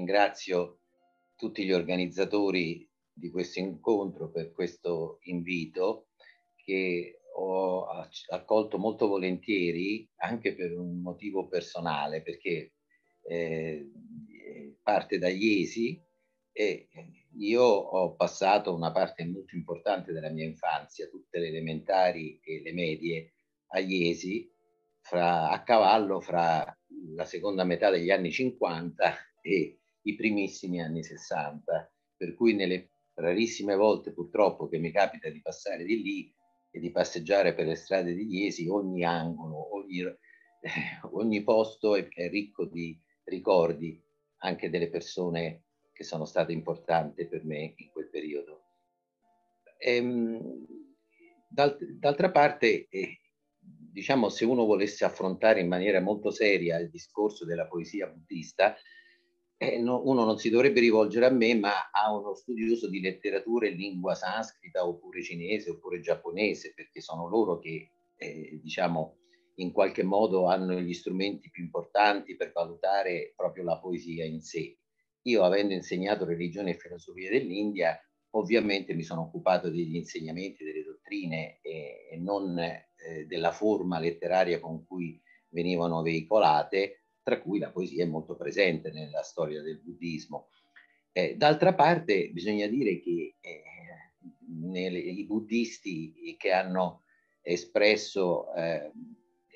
ringrazio tutti gli organizzatori di questo incontro per questo invito che ho accolto molto volentieri anche per un motivo personale perché eh, parte da Iesi e io ho passato una parte molto importante della mia infanzia, tutte le elementari e le medie a Iesi, fra, a cavallo fra la seconda metà degli anni 50 e i primissimi anni 60, per cui nelle rarissime volte purtroppo che mi capita di passare di lì e di passeggiare per le strade di Iesi, ogni angolo, ogni, eh, ogni posto è, è ricco di ricordi anche delle persone che sono state importanti per me in quel periodo. Ehm, d'altra parte, eh, diciamo, se uno volesse affrontare in maniera molto seria il discorso della poesia buddista, eh, no, uno non si dovrebbe rivolgere a me, ma a uno studioso di letteratura in lingua sanscrita oppure cinese oppure giapponese, perché sono loro che, eh, diciamo, in qualche modo hanno gli strumenti più importanti per valutare proprio la poesia in sé. Io, avendo insegnato religione e filosofia dell'India, ovviamente mi sono occupato degli insegnamenti, delle dottrine e, e non eh, della forma letteraria con cui venivano veicolate, tra cui la poesia è molto presente nella storia del buddismo. Eh, d'altra parte bisogna dire che eh, nelle, i buddisti che hanno espresso eh,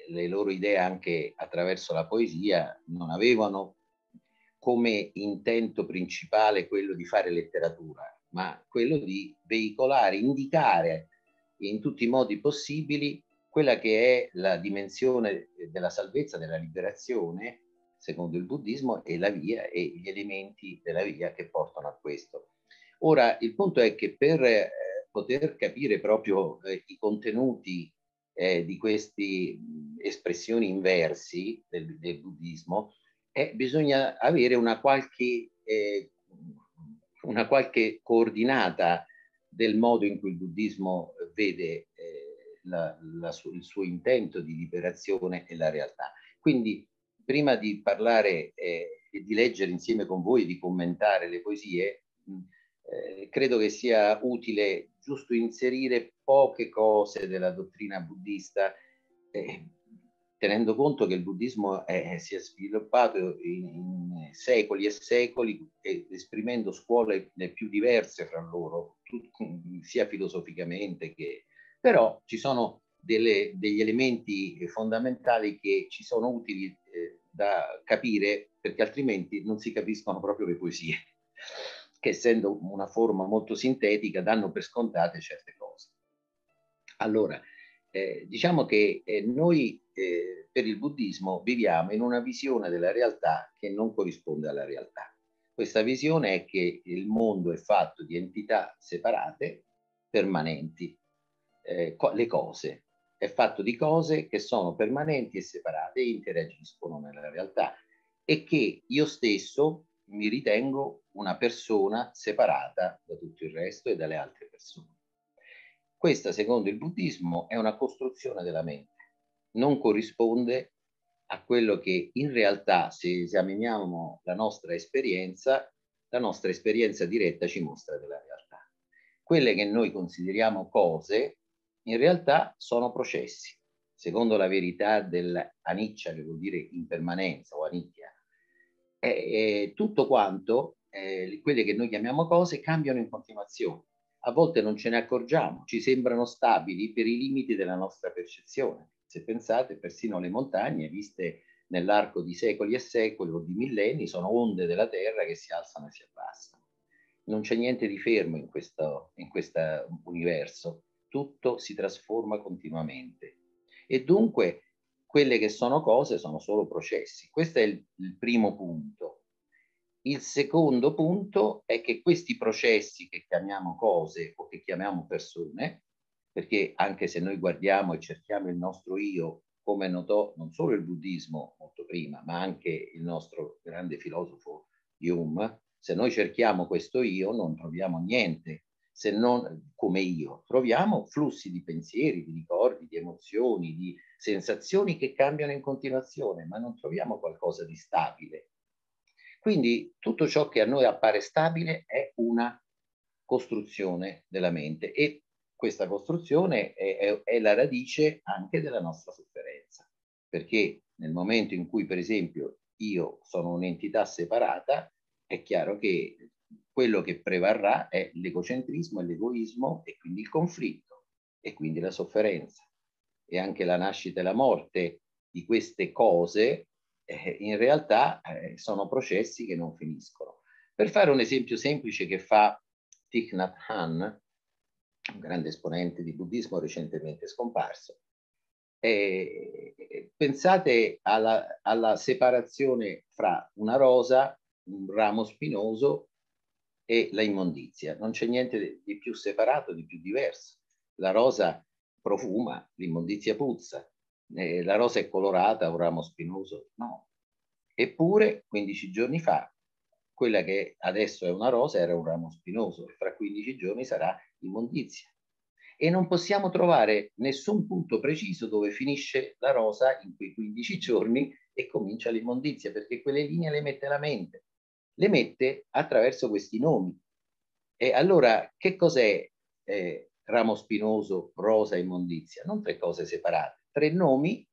le loro idee anche attraverso la poesia non avevano come intento principale quello di fare letteratura, ma quello di veicolare, indicare in tutti i modi possibili quella che è la dimensione della salvezza, della liberazione, secondo il buddismo, e la via e gli elementi della via che portano a questo. Ora, il punto è che per eh, poter capire proprio eh, i contenuti eh, di queste espressioni inversi del, del buddismo, eh, bisogna avere una qualche, eh, una qualche coordinata del modo in cui il buddismo vede eh, la, la il suo intento di liberazione e la realtà. Quindi prima di parlare eh, e di leggere insieme con voi, di commentare le poesie, mh, eh, credo che sia utile giusto inserire poche cose della dottrina buddista, eh, tenendo conto che il buddismo è, si è sviluppato in, in, secoli e secoli, esprimendo scuole più diverse fra loro, sia filosoficamente che però ci sono delle, degli elementi fondamentali che ci sono utili eh, da capire perché altrimenti non si capiscono proprio le poesie, che essendo una forma molto sintetica danno per scontate certe cose. Allora, eh, diciamo che eh, noi eh, per il buddismo viviamo in una visione della realtà che non corrisponde alla realtà. Questa visione è che il mondo è fatto di entità separate, permanenti, eh, le cose, è fatto di cose che sono permanenti e separate e interagiscono nella realtà e che io stesso mi ritengo una persona separata da tutto il resto e dalle altre persone. Questa, secondo il buddismo, è una costruzione della mente, non corrisponde a quello che in realtà, se esaminiamo la nostra esperienza, la nostra esperienza diretta ci mostra della realtà. Quelle che noi consideriamo cose, in realtà sono processi. Secondo la verità dell'aniccia, che vuol dire impermanenza o anicchia, è, è tutto quanto, eh, quelle che noi chiamiamo cose, cambiano in continuazione a volte non ce ne accorgiamo, ci sembrano stabili per i limiti della nostra percezione. Se pensate, persino le montagne, viste nell'arco di secoli e secoli o di millenni, sono onde della Terra che si alzano e si abbassano. Non c'è niente di fermo in questo, in questo universo, tutto si trasforma continuamente. E dunque quelle che sono cose sono solo processi. Questo è il, il primo punto. Il secondo punto è che questi processi che chiamiamo cose o che chiamiamo persone, perché anche se noi guardiamo e cerchiamo il nostro io, come notò non solo il buddismo molto prima, ma anche il nostro grande filosofo Hume, se noi cerchiamo questo io non troviamo niente se non come io, troviamo flussi di pensieri, di ricordi, di emozioni, di sensazioni che cambiano in continuazione, ma non troviamo qualcosa di stabile. Quindi tutto ciò che a noi appare stabile è una costruzione della mente e questa costruzione è, è, è la radice anche della nostra sofferenza, perché nel momento in cui, per esempio, io sono un'entità separata, è chiaro che quello che prevarrà è l'egocentrismo e l'egoismo e quindi il conflitto e quindi la sofferenza. E anche la nascita e la morte di queste cose eh, in realtà eh, sono processi che non finiscono. Per fare un esempio semplice che fa Thich Nhat Hanh, un grande esponente di buddismo recentemente scomparso, eh, pensate alla, alla, separazione fra una rosa, un ramo spinoso e la immondizia. Non c'è niente di più separato, di più diverso. La rosa profuma, l'immondizia puzza, eh, la rosa è colorata, un ramo spinoso? No. Eppure, 15 giorni fa, quella che adesso è una rosa era un ramo spinoso e fra 15 giorni sarà immondizia. E non possiamo trovare nessun punto preciso dove finisce la rosa in quei 15 giorni e comincia l'immondizia, perché quelle linee le mette la mente, le mette attraverso questi nomi. E allora che cos'è eh, ramo spinoso, rosa, immondizia? Non tre cose separate tre nomi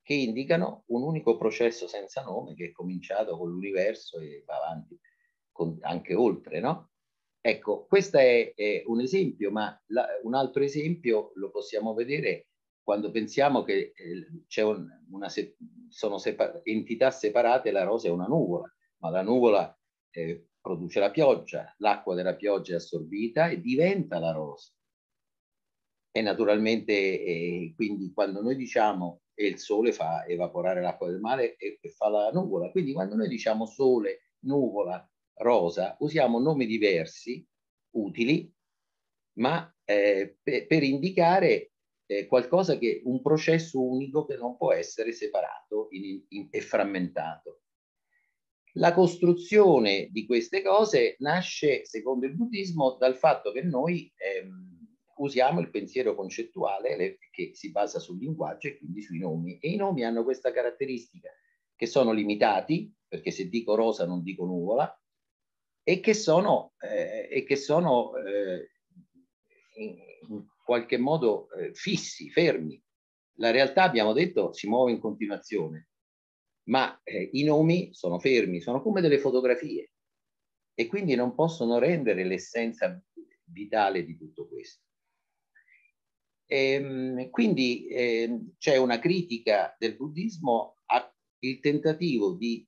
che indicano un unico processo senza nome che è cominciato con l'universo e va avanti con, anche oltre, no? Ecco, questo è, è un esempio, ma la, un altro esempio lo possiamo vedere quando pensiamo che eh, un, una, sono separ entità separate, la rosa è una nuvola, ma la nuvola eh, produce la pioggia, l'acqua della pioggia è assorbita e diventa la rosa. E naturalmente, eh, quindi quando noi diciamo e il sole fa evaporare l'acqua del mare e, e fa la nuvola, quindi quando noi diciamo sole, nuvola, rosa, usiamo nomi diversi, utili, ma eh, per, per, indicare eh, qualcosa che un processo unico che non può essere separato e frammentato. La costruzione di queste cose nasce, secondo il buddismo, dal fatto che noi ehm, usiamo il pensiero concettuale le, che si basa sul linguaggio e quindi sui nomi. E i nomi hanno questa caratteristica, che sono limitati, perché se dico rosa non dico nuvola, e che sono, eh, e che sono eh, in, in, qualche modo eh, fissi, fermi. La realtà, abbiamo detto, si muove in continuazione, ma eh, i nomi sono fermi, sono come delle fotografie e quindi non possono rendere l'essenza vitale di tutto questo. E, ehm, quindi eh, c'è una critica del buddismo al tentativo di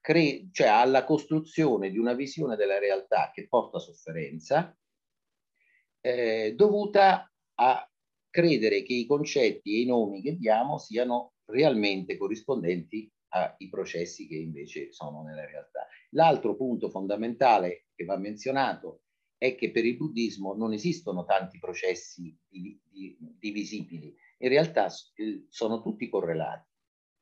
cre- cioè alla costruzione di una visione della realtà che porta sofferenza, eh, dovuta a credere che i concetti e i nomi che diamo siano realmente corrispondenti ai processi che invece sono nella realtà. L'altro punto fondamentale che va menzionato è che per il buddismo non esistono tanti processi divisibili, in realtà sono tutti correlati.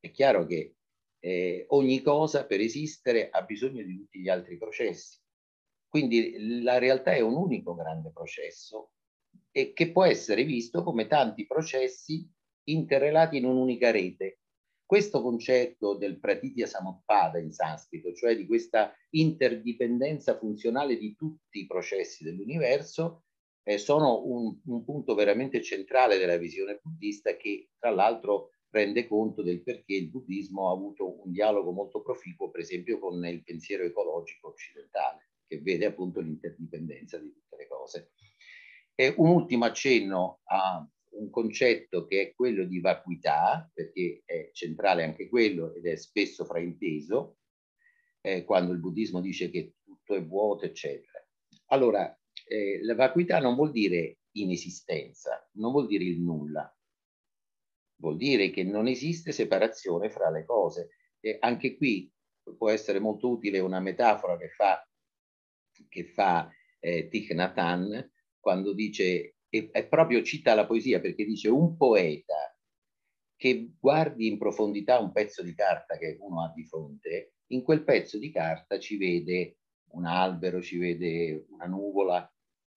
È chiaro che eh, ogni cosa per esistere ha bisogno di tutti gli altri processi. Quindi la realtà è un unico grande processo e che può essere visto come tanti processi interrelati in un'unica rete questo concetto del pratitya samutpada in sanscrito, cioè di questa interdipendenza funzionale di tutti i processi dell'universo, eh, sono un, un, punto veramente centrale della visione buddista che tra l'altro rende conto del perché il buddismo ha avuto un dialogo molto proficuo, per esempio, con il pensiero ecologico occidentale, che vede appunto l'interdipendenza di tutte le cose. E un ultimo accenno a, un concetto che è quello di vacuità, perché è centrale anche quello ed è spesso frainteso, eh, quando il buddismo dice che tutto è vuoto, eccetera. Allora, eh, la vacuità non vuol dire inesistenza, non vuol dire il nulla, vuol dire che non esiste separazione fra le cose. E anche qui può essere molto utile una metafora che fa, che fa eh, Thich Nhat Hanh quando dice e, e proprio cita la poesia perché dice un poeta che guardi in profondità un pezzo di carta che uno ha di fronte, in quel pezzo di carta ci vede un albero, ci vede una nuvola,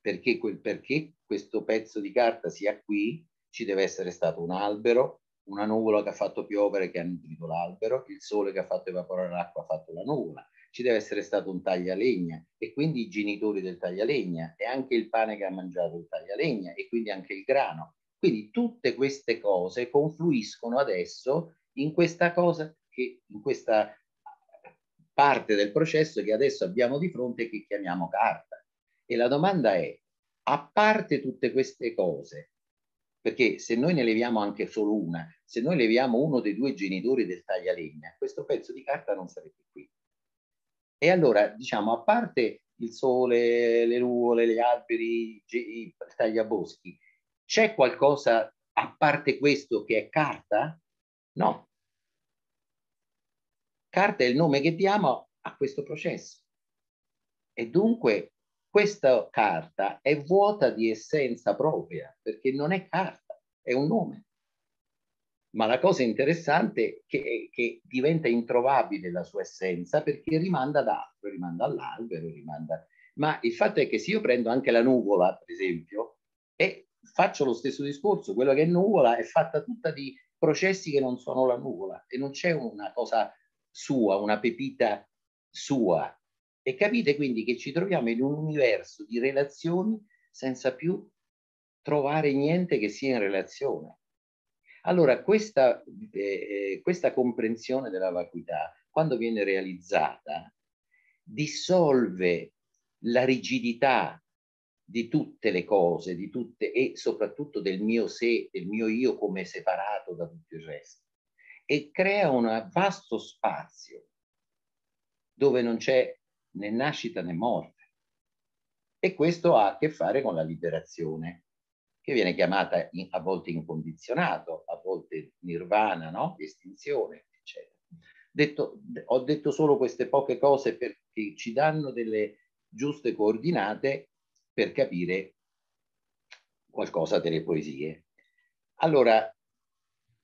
perché, quel, perché questo pezzo di carta sia qui, ci deve essere stato un albero, una nuvola che ha fatto piovere che ha nutrito l'albero, il sole che ha fatto evaporare l'acqua ha fatto la nuvola. Ci deve essere stato un taglialegna e quindi i genitori del taglialegna e anche il pane che ha mangiato il taglialegna e quindi anche il grano. Quindi tutte queste cose confluiscono adesso in questa cosa che in questa parte del processo che adesso abbiamo di fronte e che chiamiamo carta. E la domanda è, a parte tutte queste cose, perché se noi ne leviamo anche solo una, se noi leviamo uno dei due genitori del taglialegna, questo pezzo di carta non sarebbe qui. E allora, diciamo, a parte il sole, le nuvole, gli alberi, i tagliaboschi, c'è qualcosa a parte questo che è carta? No. Carta è il nome che diamo a questo processo. E dunque questa carta è vuota di essenza propria, perché non è carta, è un nome. Ma la cosa interessante è che, che diventa introvabile la sua essenza perché rimanda ad altro, rimanda all'albero, rimanda... Ma il fatto è che se io prendo anche la nuvola, per esempio, e faccio lo stesso discorso, quello che è nuvola è fatta tutta di processi che non sono la nuvola e non c'è una cosa sua, una pepita sua, e capite quindi che ci troviamo in un universo di relazioni senza più trovare niente che sia in relazione. Allora, questa, eh, eh, questa comprensione della vacuità, quando viene realizzata, dissolve la rigidità di tutte le cose, di tutte, e soprattutto del mio sé, del mio io come separato da tutto il resto, e crea un vasto spazio dove non c'è né nascita né morte. E questo ha a che fare con la liberazione, che viene chiamata in, a volte incondizionato, a volte nirvana, no? estinzione, eccetera. Detto, ho detto solo queste poche cose perché ci danno delle giuste coordinate per capire qualcosa delle poesie. Allora,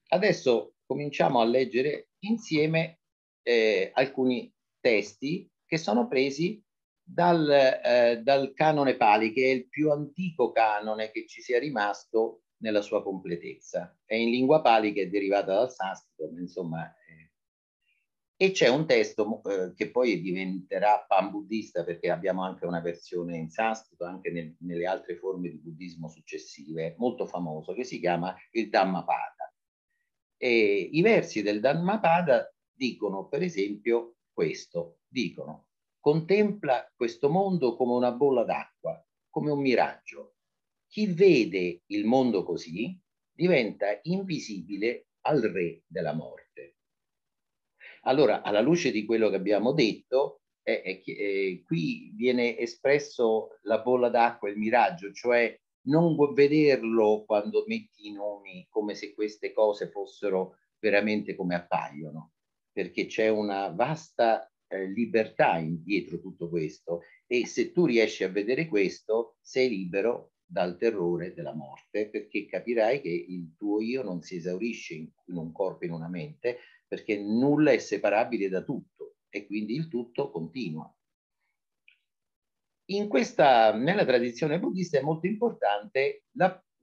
adesso cominciamo a leggere insieme eh, alcuni testi che sono presi dal, eh, dal canone Pali, che è il più antico canone che ci sia rimasto nella sua completezza. È in lingua Pali che è derivata dal sanscrito, insomma. Eh. E c'è un testo eh, che poi diventerà pan-buddista perché abbiamo anche una versione in sanscrito, anche nel, nelle altre forme di buddismo successive, molto famoso, che si chiama il Dhammapada. E I versi del Dhammapada dicono, per esempio, questo. Dicono, contempla questo mondo come una bolla d'acqua, come un miraggio. Chi vede il mondo così diventa invisibile al re della morte. Allora, alla luce di quello che abbiamo detto, è, è, è, qui viene espresso la bolla d'acqua, il miraggio, cioè non vederlo quando metti i nomi come se queste cose fossero veramente come appaiono, perché c'è una vasta eh, libertà in, dietro tutto questo e se tu riesci a vedere questo sei libero dal terrore della morte perché capirai che il tuo io non si esaurisce in, un corpo, in una mente, perché nulla è separabile da tutto e quindi il tutto continua. In questa, nella tradizione buddista è molto importante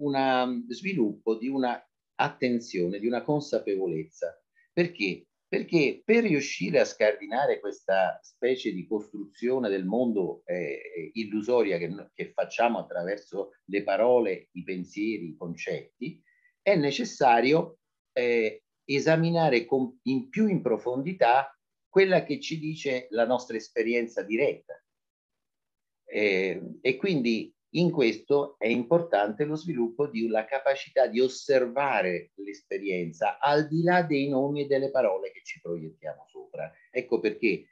una sviluppo di una attenzione, di una consapevolezza. Perché? Perché per riuscire a scardinare questa specie di costruzione del mondo eh, illusoria che, che, facciamo attraverso le parole, i pensieri, i concetti, è necessario eh, esaminare con, in più in profondità quella che ci dice la nostra esperienza diretta. Eh, e quindi in questo è importante lo sviluppo di una capacità di osservare l'esperienza al di là dei nomi e delle parole che ci proiettiamo sopra. Ecco perché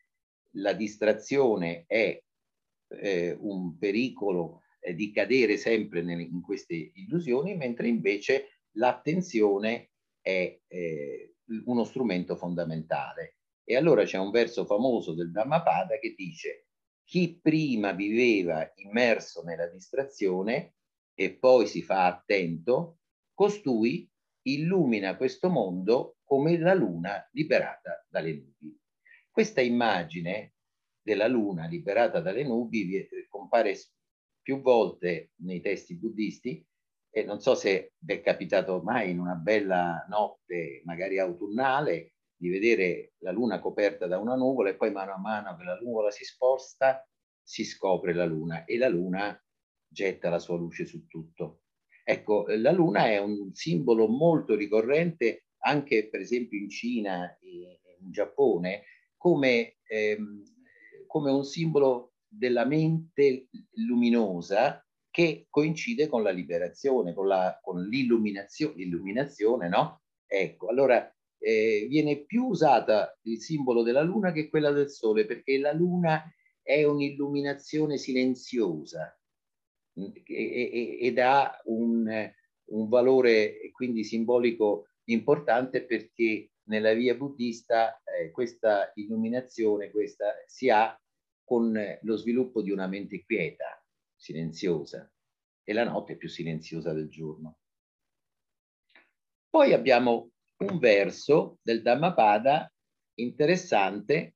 la distrazione è eh, un pericolo eh, di cadere sempre nelle, in queste illusioni, mentre invece l'attenzione è eh, uno strumento fondamentale. E allora c'è un verso famoso del Dhammapada che dice chi prima viveva immerso nella distrazione e poi si fa attento, costui illumina questo mondo come la luna liberata dalle nubi. Questa immagine della luna liberata dalle nubi compare più volte nei testi buddisti e non so se vi è capitato mai in una bella notte, magari autunnale, di vedere la luna coperta da una nuvola e poi mano a mano che la nuvola si sposta si scopre la luna e la luna getta la sua luce su tutto. Ecco, la luna è un simbolo molto ricorrente anche per esempio in Cina e in Giappone come, ehm, come un simbolo della mente luminosa che coincide con la liberazione, con, l'illuminazione, illuminazione, no? Ecco, allora eh, viene più usata il simbolo della luna che quella del sole, perché la luna è un'illuminazione silenziosa ed ha un, un valore quindi simbolico importante perché nella via buddista eh, questa illuminazione questa si ha con lo sviluppo di una mente quieta, silenziosa, e la notte è più silenziosa del giorno. Poi abbiamo un verso del Dhammapada interessante,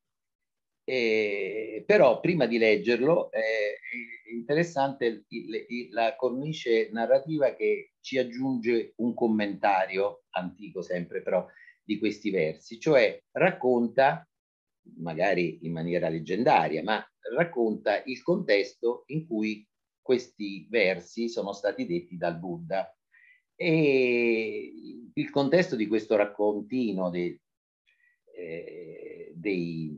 eh, però prima di leggerlo eh, è interessante il, il, la cornice narrativa che ci aggiunge un commentario antico sempre però di questi versi, cioè racconta magari in maniera leggendaria, ma racconta il contesto in cui questi versi sono stati detti dal Buddha. E il contesto di questo raccontino dei, eh, dei,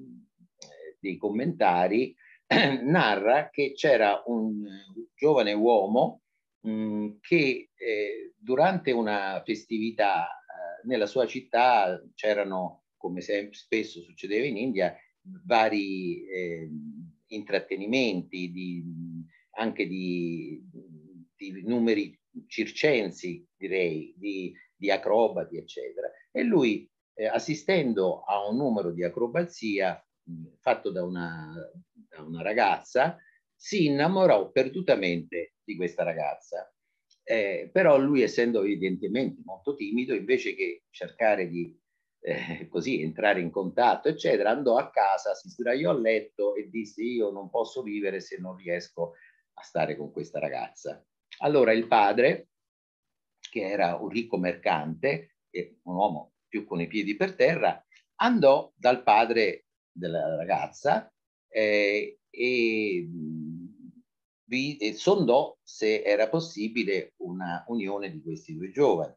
dei commentari narra che c'era un giovane uomo mh, che eh, durante una festività eh, nella sua città c'erano come spesso succedeva in India, vari eh, intrattenimenti, di, anche di, di, numeri circensi, direi, di, di, acrobati, eccetera. E lui, eh, assistendo a un numero di acrobazia fatto da una, da una ragazza, si innamorò perdutamente di questa ragazza. Eh, però lui, essendo evidentemente molto timido, invece che cercare di eh, così entrare in contatto, eccetera, andò a casa, si sdraiò a letto e disse io non posso vivere se non riesco a stare con questa ragazza. Allora il padre, che era un ricco mercante, e un uomo più con i piedi per terra, andò dal padre della ragazza eh, e, vi, e sondò se era possibile una unione di questi due giovani.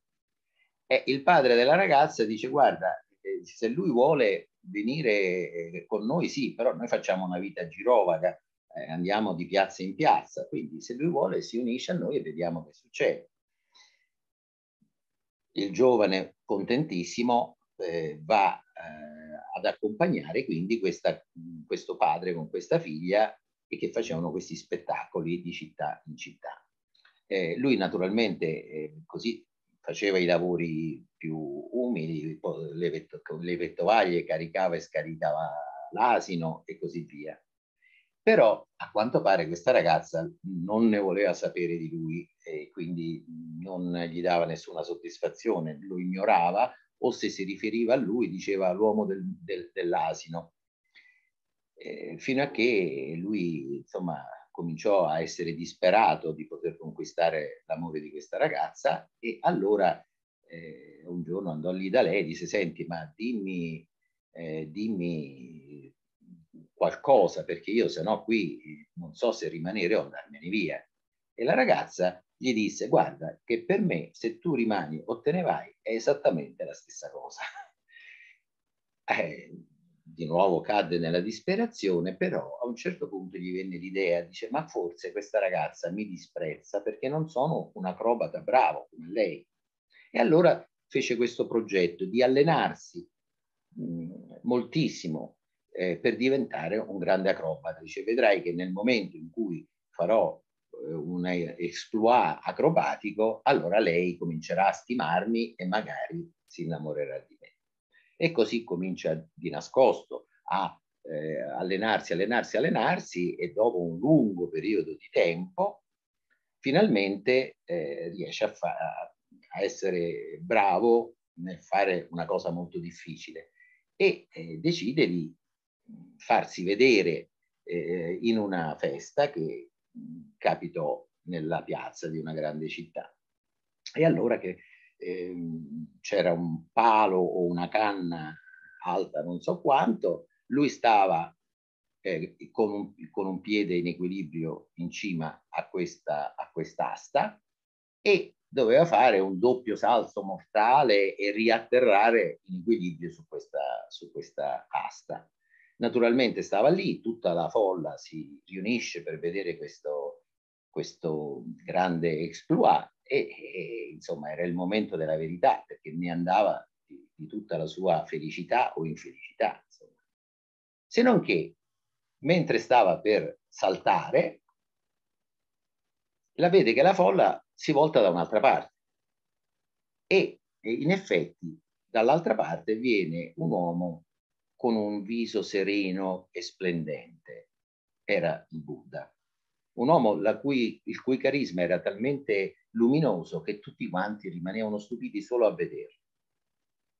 E il padre della ragazza dice, guarda, eh, se lui vuole venire eh, con noi, sì, però noi facciamo una vita girovaga, eh, andiamo di piazza in piazza, quindi se lui vuole si unisce a noi e vediamo che succede. Il giovane, contentissimo, eh, va eh, ad accompagnare quindi questa, questo padre con questa figlia e che facevano questi spettacoli di città in città. Eh, lui naturalmente eh, così faceva i lavori più umili, le, vetto, le vettovaglie caricava e scaricava l'asino e così via. Però a quanto pare questa ragazza non ne voleva sapere di lui e quindi non gli dava nessuna soddisfazione, lo ignorava o se si riferiva a lui diceva l'uomo del, del, dell'asino. Eh, fino a che lui insomma cominciò a essere disperato di poter conquistare l'amore di questa ragazza e allora eh, un giorno andò lì da lei e disse senti ma dimmi, eh, dimmi qualcosa perché io se no qui non so se rimanere o andarmene via. E la ragazza gli disse guarda che per me se tu rimani o te ne vai è esattamente la stessa cosa. eh, di nuovo cadde nella disperazione, però a un certo punto gli venne l'idea, dice, ma forse questa ragazza mi disprezza perché non sono un acrobata bravo come lei. E allora fece questo progetto di allenarsi mh, moltissimo eh, per diventare un grande acrobata. Dice, vedrai che nel momento in cui farò eh, un exploit acrobatico, allora lei comincerà a stimarmi e magari si innamorerà di me e così comincia di nascosto a eh, allenarsi, allenarsi, allenarsi e dopo un lungo periodo di tempo finalmente eh, riesce a, fa- a, essere bravo nel fare una cosa molto difficile e eh, decide di farsi vedere eh, in una festa che capitò nella piazza di una grande città. E allora che Ehm, c'era un palo o una canna alta non so quanto, lui stava eh, con, un, con, un, piede in equilibrio in cima a questa a quest'asta e doveva fare un doppio salto mortale e riatterrare in equilibrio su questa, su questa asta. Naturalmente stava lì, tutta la folla si riunisce per vedere questo, questo grande exploit e, e, insomma era il momento della verità perché ne andava di, di tutta la sua felicità o infelicità. Insomma. Se non che mentre stava per saltare, la vede che la folla si volta da un'altra parte e, in effetti dall'altra parte viene un uomo con un viso sereno e splendente. Era il Buddha, un uomo cui, il cui carisma era talmente luminoso che tutti quanti rimanevano stupiti solo a vederlo.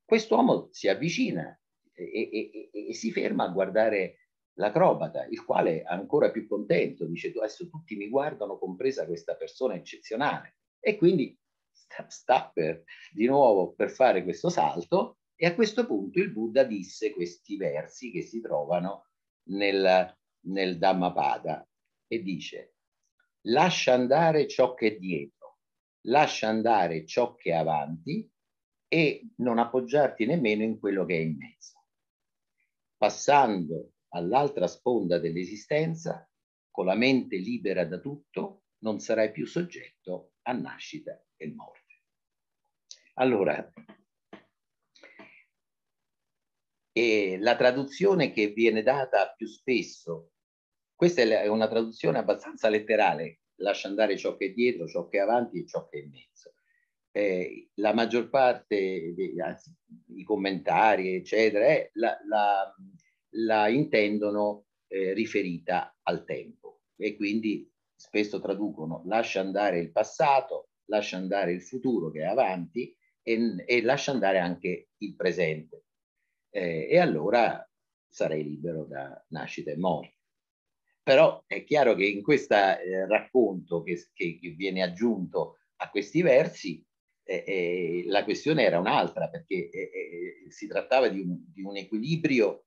Quest'uomo si avvicina e, e, e, e si ferma a guardare l'acrobata, il quale ancora più contento, dice adesso tutti mi guardano, compresa questa persona eccezionale. E quindi sta, sta per, di nuovo per fare questo salto e a questo punto il Buddha disse questi versi che si trovano nel, nel Dhammapada e dice lascia andare ciò che è dietro, lascia andare ciò che è avanti e non appoggiarti nemmeno in quello che è in mezzo. Passando all'altra sponda dell'esistenza, con la mente libera da tutto, non sarai più soggetto a nascita e morte. Allora, e la traduzione che viene data più spesso, questa è una traduzione abbastanza letterale, lascia andare ciò che è dietro, ciò che è avanti e ciò che è in mezzo. Eh, la maggior parte, anzi, i commentari, eccetera, eh, la, la, la intendono eh, riferita al tempo e quindi spesso traducono lascia andare il passato, lascia andare il futuro che è avanti e, e lascia andare anche il presente. Eh, e allora sarei libero da nascita e morte. Però è chiaro che in questo eh, racconto che, che, che, viene aggiunto a questi versi, eh, eh la questione era un'altra, perché eh, eh, si trattava di un, di un equilibrio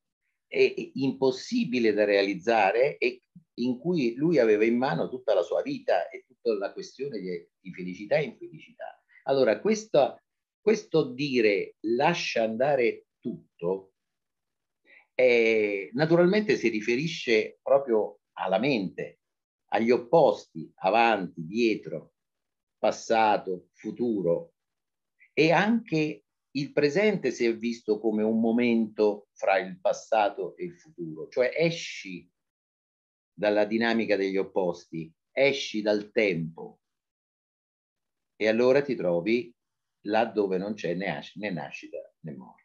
impossibile da realizzare e in cui lui aveva in mano tutta la sua vita e tutta la questione di, di felicità e infelicità. Allora, questo, questo dire lascia andare tutto, eh, naturalmente si riferisce proprio alla mente, agli opposti, avanti, dietro, passato, futuro e anche il presente si è visto come un momento fra il passato e il futuro, cioè esci dalla dinamica degli opposti, esci dal tempo e allora ti trovi là dove non c'è né, né nascita né morte.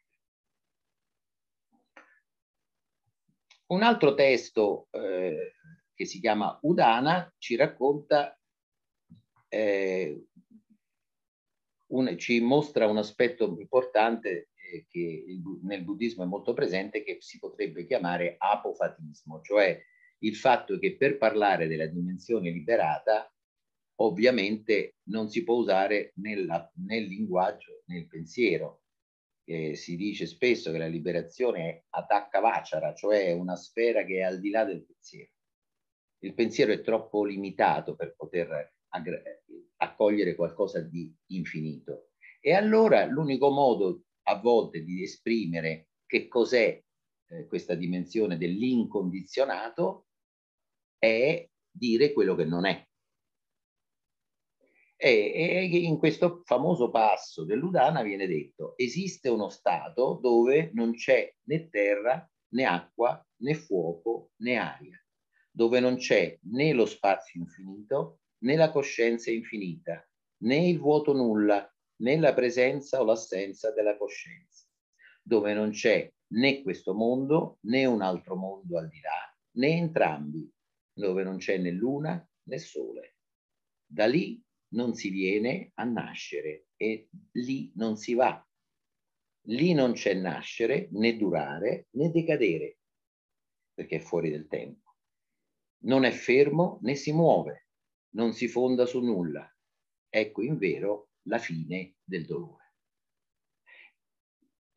Un altro testo eh, che si chiama Udana ci racconta eh, un, ci mostra un aspetto importante eh, che il, nel buddismo è molto presente che si potrebbe chiamare apofatismo, cioè il fatto che per parlare della dimensione liberata ovviamente non si può usare nella, nel linguaggio, nel pensiero. Eh, si dice spesso che la liberazione è attacca vachara, cioè una sfera che è al di là del pensiero. Il pensiero è troppo limitato per poter accogliere qualcosa di infinito. E allora l'unico modo a volte di esprimere che cos'è eh, questa dimensione dell'incondizionato è dire quello che non è. E, e in questo famoso passo dell'Udana viene detto esiste uno stato dove non c'è né terra né acqua né fuoco né aria, dove non c'è né lo spazio infinito né la coscienza infinita, né il vuoto nulla, né la presenza o l'assenza della coscienza, dove non c'è né questo mondo né un altro mondo al di là, né entrambi, dove non c'è né luna né sole. Da lì non si viene a nascere e lì non si va. Lì non c'è nascere, né durare, né decadere, perché è fuori del tempo. Non è fermo né si muove, non si fonda su nulla. Ecco invero la fine del dolore.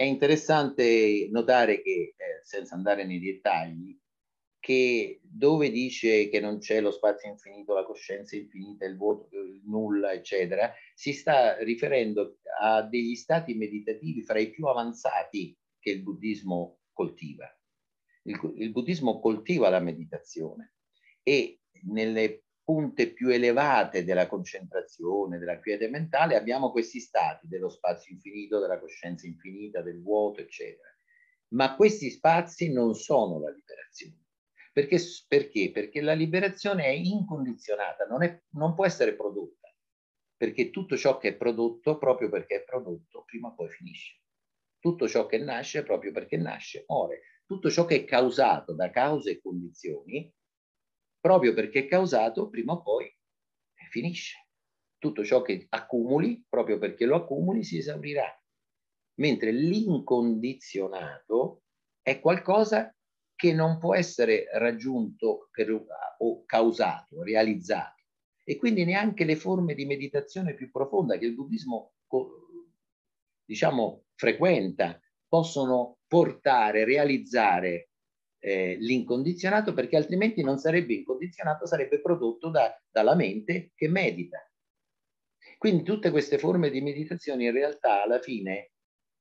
è interessante notare che, eh, senza andare nei dettagli, che dove dice che non c'è lo spazio infinito, la coscienza infinita, il vuoto, il nulla, eccetera, si sta riferendo a degli stati meditativi fra i più avanzati che il buddismo coltiva. Il, il buddismo coltiva la meditazione e nelle punte più elevate della concentrazione, della quiete mentale, abbiamo questi stati dello spazio infinito, della coscienza infinita, del vuoto, eccetera. Ma questi spazi non sono la liberazione perché, perché? Perché la liberazione è incondizionata, non, è, non può essere prodotta, perché tutto ciò che è prodotto, proprio perché è prodotto, prima o poi finisce. Tutto ciò che nasce, proprio perché nasce, muore. Tutto ciò che è causato da cause e condizioni, proprio perché è causato, prima o poi finisce. Tutto ciò che accumuli, proprio perché lo accumuli, si esaurirà. Mentre l'incondizionato è qualcosa che non può essere raggiunto per, o causato, realizzato. E quindi neanche le forme di meditazione più profonda che il buddismo, diciamo, frequenta, possono portare, realizzare eh, l'incondizionato perché altrimenti non sarebbe incondizionato, sarebbe prodotto da, dalla mente che medita. Quindi tutte queste forme di meditazione in realtà alla fine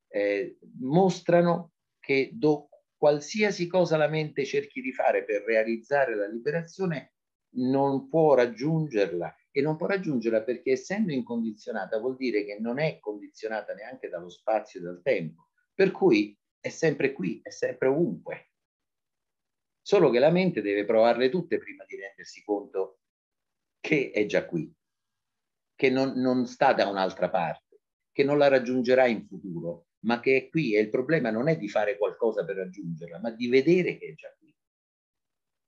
eh, mostrano che do, qualsiasi cosa la mente cerchi di fare per realizzare la liberazione non può raggiungerla. E non può raggiungerla perché essendo incondizionata vuol dire che non è condizionata neanche dallo spazio e dal tempo, per cui è sempre qui, è sempre ovunque. Solo che la mente deve provarle tutte prima di rendersi conto che è già qui, che non, non sta da un'altra parte, che non la raggiungerà in futuro, ma che è qui e il problema non è di fare qualcosa per raggiungerla, ma di vedere che è già qui.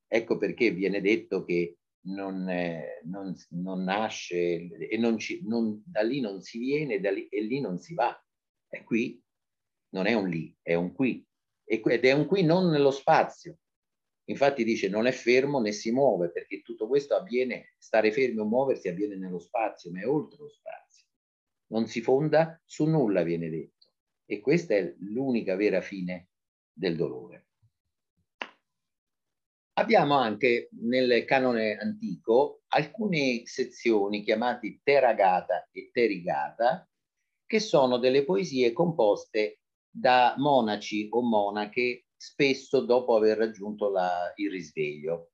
Ecco perché viene detto che non, eh, non, non nasce e non ci, da lì non si viene lì, e lì non si va. È qui, non è un lì, è un qui. Ed è un qui non nello spazio. Infatti dice non è fermo né si muove perché tutto questo avviene, stare fermi o muoversi avviene nello spazio, ma è oltre lo spazio. Non si fonda su nulla, viene detto. E questa è l'unica vera fine del dolore. Abbiamo anche nel canone antico alcune sezioni chiamate Teragata e Terigata, che sono delle poesie composte da monaci o monache spesso dopo aver raggiunto la, il risveglio.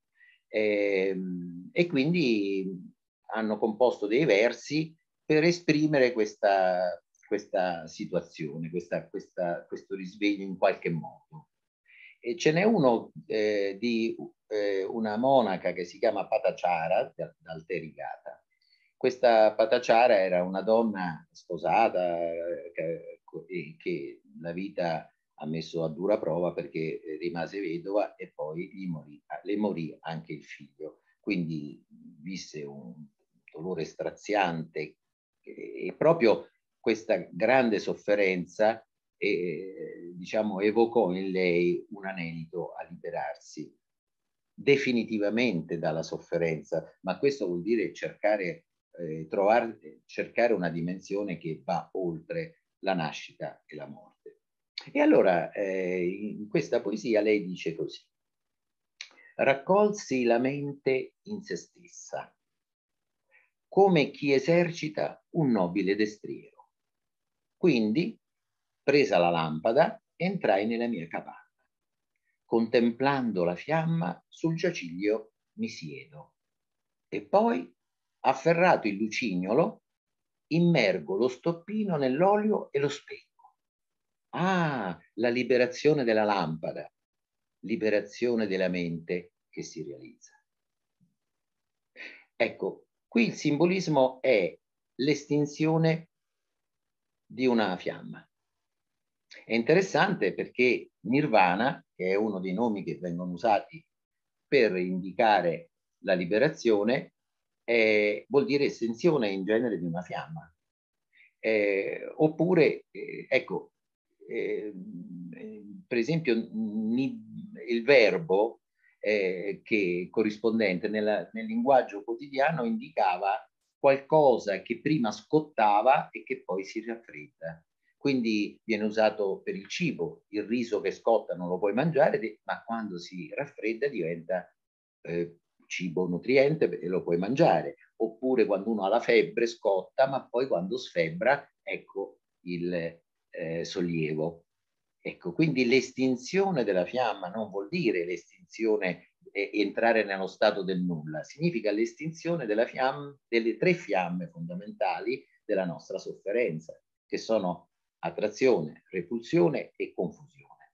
E, ehm, e quindi hanno composto dei versi per esprimere questa, questa situazione, questa, questa, questo risveglio in qualche modo. E ce n'è uno eh, di eh, una monaca che si chiama Pataciara, d'Alterigata. Questa Pataciara era una donna sposata eh, che, che la vita ha messo a dura prova perché rimase vedova e poi gli morì, le morì anche il figlio. Quindi visse un dolore straziante e proprio questa grande sofferenza eh, diciamo, evocò in lei un anelito a liberarsi definitivamente dalla sofferenza, ma questo vuol dire cercare, eh, trovare, cercare una dimensione che va oltre la nascita e la morte. E allora eh, in questa poesia lei dice così, raccolsi la mente in se stessa, come chi esercita un nobile destriero quindi, presa la lampada, entrai nella mia capanna. Contemplando la fiamma, sul giaciglio mi siedo. E poi, afferrato il lucignolo, immergo lo stoppino nell'olio e lo spengo. Ah, la liberazione della lampada, liberazione della mente che si realizza. Ecco, qui il simbolismo è l'estinzione di una fiamma. È interessante perché Nirvana, che è uno dei nomi che vengono usati per indicare la liberazione, eh, vuol dire estensione in genere di una fiamma. Eh, oppure, eh, ecco, per esempio, il verbo eh, che corrispondente nella, nel linguaggio quotidiano indicava qualcosa che prima scottava e che poi si raffredda. quindi viene usato per il cibo, il riso che scotta non lo puoi mangiare, ma quando si raffredda diventa eh, cibo nutriente e lo puoi mangiare. Oppure quando uno ha la febbre scotta, ma poi quando sfebra, ecco il eh, sollievo. Ecco, quindi l'estinzione della fiamma non vuol dire l'estinzione entrare nello stato del nulla, significa l'estinzione fiamma, delle tre fiamme fondamentali della nostra sofferenza, che sono attrazione, repulsione e confusione.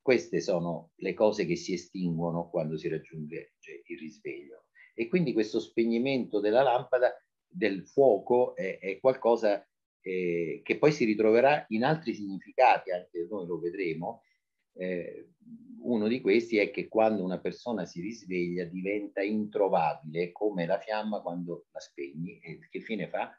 Queste sono le cose che si estinguono quando si raggiunge il risveglio. E quindi questo spegnimento della lampada, del fuoco, è, è qualcosa eh, che poi si ritroverà in altri significati, anche noi lo vedremo. Eh, uno di questi è che quando una persona si risveglia diventa introvabile, come la fiamma quando la spegni. E che fine fa?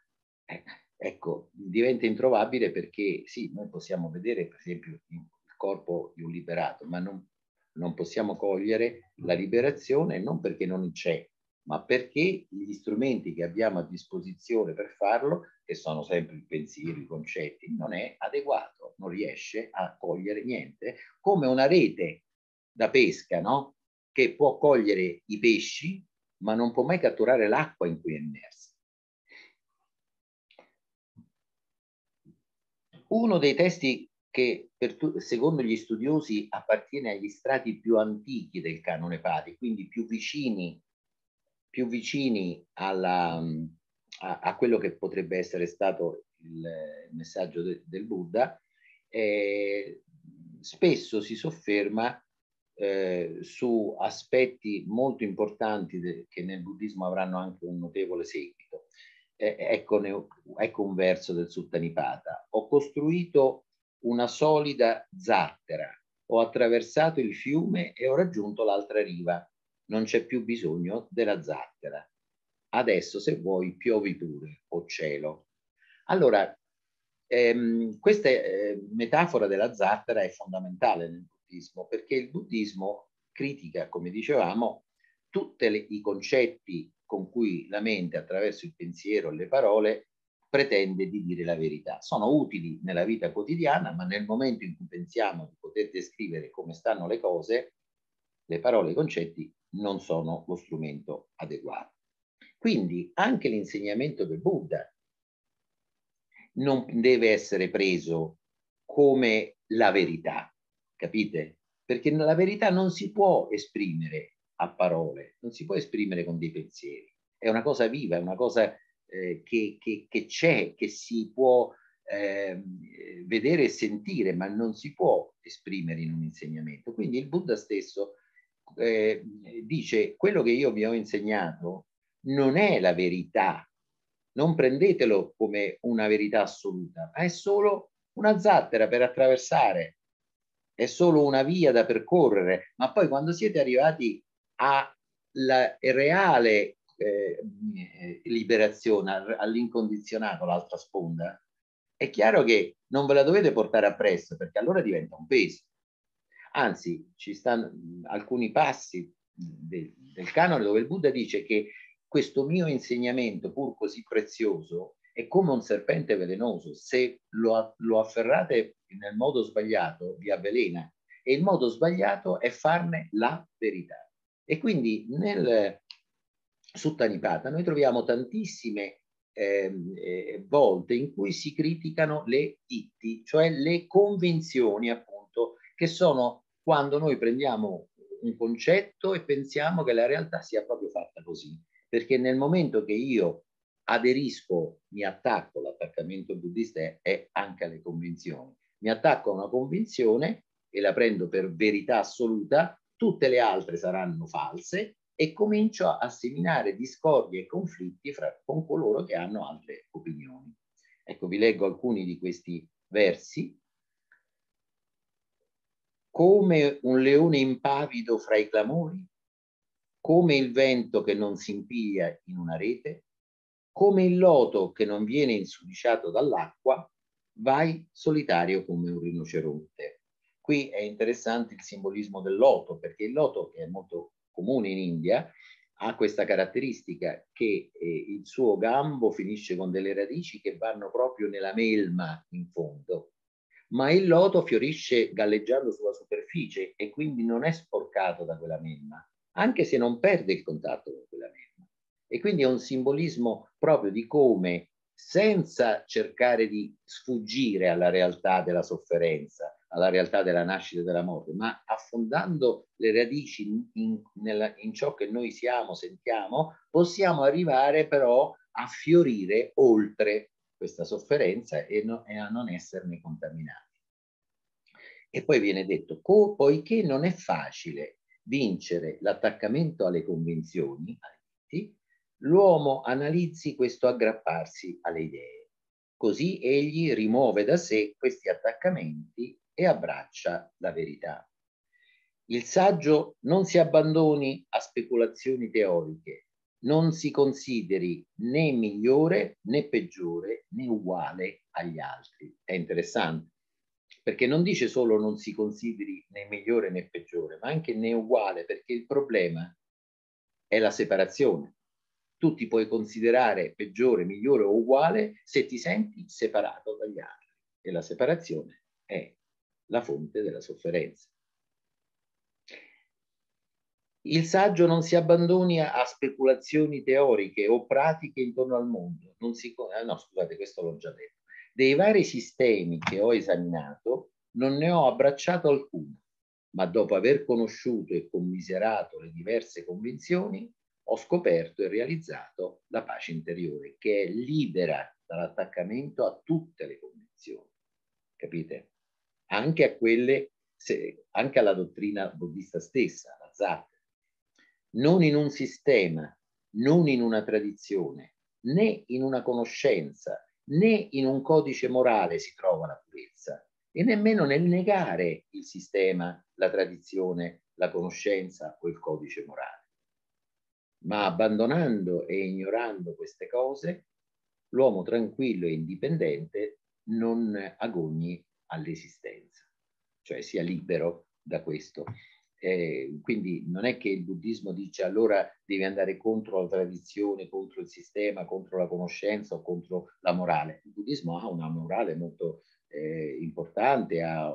Eh, ecco, diventa introvabile perché sì, noi possiamo vedere per esempio il corpo di un liberato, ma non, non possiamo cogliere la liberazione non perché non c'è, ma perché gli strumenti che abbiamo a disposizione per farlo, che sono sempre il pensiero, i concetti, non è adeguato, non riesce a cogliere niente, come una rete da pesca, no? Che può cogliere i pesci, ma non può mai catturare l'acqua in cui è immersa. Uno dei testi che tu, secondo gli studiosi appartiene agli strati più antichi del canone Pali, quindi più vicini, più vicini alla, a, a, quello che potrebbe essere stato il, messaggio de, del Buddha, eh, spesso si sofferma eh, su aspetti molto importanti de, che nel buddismo avranno anche un notevole seguito eh, ecco, ne, ecco un verso del Suttanipata. Ho costruito una solida zattera, ho attraversato il fiume e ho raggiunto l'altra riva. Non c'è più bisogno della zattera. Adesso, se vuoi, piovi pure, o cielo. Allora, ehm, questa eh, metafora della zattera è fondamentale nel buddismo, perché il buddismo critica, come dicevamo, tutti i concetti con cui la mente attraverso il pensiero e le parole pretende di dire la verità. Sono utili nella vita quotidiana, ma nel momento in cui pensiamo di poter descrivere come stanno le cose, le parole e i concetti non sono lo strumento adeguato. Quindi anche l'insegnamento del Buddha non deve essere preso come la verità, capite? Perché la verità non si può esprimere a parole, non si può esprimere con dei pensieri. È una cosa viva, è una cosa eh, che, che, che, c'è, che si può eh, vedere e sentire, ma non si può esprimere in un insegnamento. Quindi il Buddha stesso eh, dice quello che io vi ho insegnato non è la verità, non prendetelo come una verità assoluta, ma è solo una zattera per attraversare, è solo una via da percorrere, ma poi quando siete arrivati alla reale eh, liberazione, all'incondizionato, l'altra sponda, è chiaro che non ve la dovete portare appresso perché allora diventa un peso. Anzi, ci stanno alcuni passi del, del canone dove il Buddha dice che questo mio insegnamento, pur così prezioso, è come un serpente velenoso. Se lo, lo afferrate nel modo sbagliato, vi avvelena. E il modo sbagliato è farne la verità. E quindi nel Suttanipata noi troviamo tantissime ehm, eh, volte in cui si criticano le itti, cioè le convinzioni appunto, che sono quando noi prendiamo un concetto e pensiamo che la realtà sia proprio fatta così. Perché nel momento che io aderisco, mi attacco, l'attaccamento buddista è, è anche alle convinzioni, mi attacco a una convinzione e la prendo per verità assoluta, tutte le altre saranno false e comincio a seminare discordie e conflitti fra, con coloro che hanno altre opinioni. Ecco, vi leggo alcuni di questi versi. Come un leone impavido fra i clamori, come il vento che non si impiglia in una rete, come il loto che non viene insudiciato dall'acqua, vai solitario come un rinoceronte. Qui è interessante il simbolismo del loto, perché il loto, che è molto comune in India, ha questa caratteristica che eh, il suo gambo finisce con delle radici che vanno proprio nella melma in fondo, ma il loto fiorisce galleggiando sulla superficie e quindi non è sporcato da quella melma, anche se non perde il contatto con quella melma. E quindi è un simbolismo proprio di come, senza cercare di sfuggire alla realtà della sofferenza, alla realtà della nascita e della morte, ma affondando le radici in, in, in ciò che noi siamo, sentiamo, possiamo arrivare però a fiorire oltre questa sofferenza e, no, e a non esserne contaminati. E poi viene detto, poiché non è facile vincere l'attaccamento alle convinzioni, l'uomo analizzi questo aggrapparsi alle idee. Così egli rimuove da sé questi attaccamenti e abbraccia la verità. Il saggio non si abbandoni a speculazioni teoriche, non si consideri né migliore né peggiore né uguale agli altri. È interessante, perché non dice solo non si consideri né migliore né peggiore, ma anche né uguale, perché il problema è la separazione. Tu ti puoi considerare peggiore, migliore o uguale se ti senti separato dagli altri. E la separazione è la fonte della sofferenza. Il saggio non si abbandoni a, speculazioni teoriche o pratiche intorno al mondo. Non si, eh, no, scusate, questo l'ho già detto. Dei vari sistemi che ho esaminato, non ne ho abbracciato alcuno, ma dopo aver conosciuto e commiserato le diverse convinzioni, ho scoperto e realizzato la pace interiore, che è libera dall'attaccamento a tutte le convinzioni. Capite? anche a quelle, se, anche alla dottrina buddista stessa, la Zat. Non in un sistema, non in una tradizione, né in una conoscenza, né in un codice morale si trova la purezza e nemmeno nel negare il sistema, la tradizione, la conoscenza o il codice morale. Ma abbandonando e ignorando queste cose, l'uomo tranquillo e indipendente non agogni all'esistenza, cioè sia libero da questo. Eh, quindi non è che il buddismo dice allora devi andare contro la tradizione, contro il sistema, contro la conoscenza o contro la morale. Il buddismo ha una morale molto eh, importante, ha,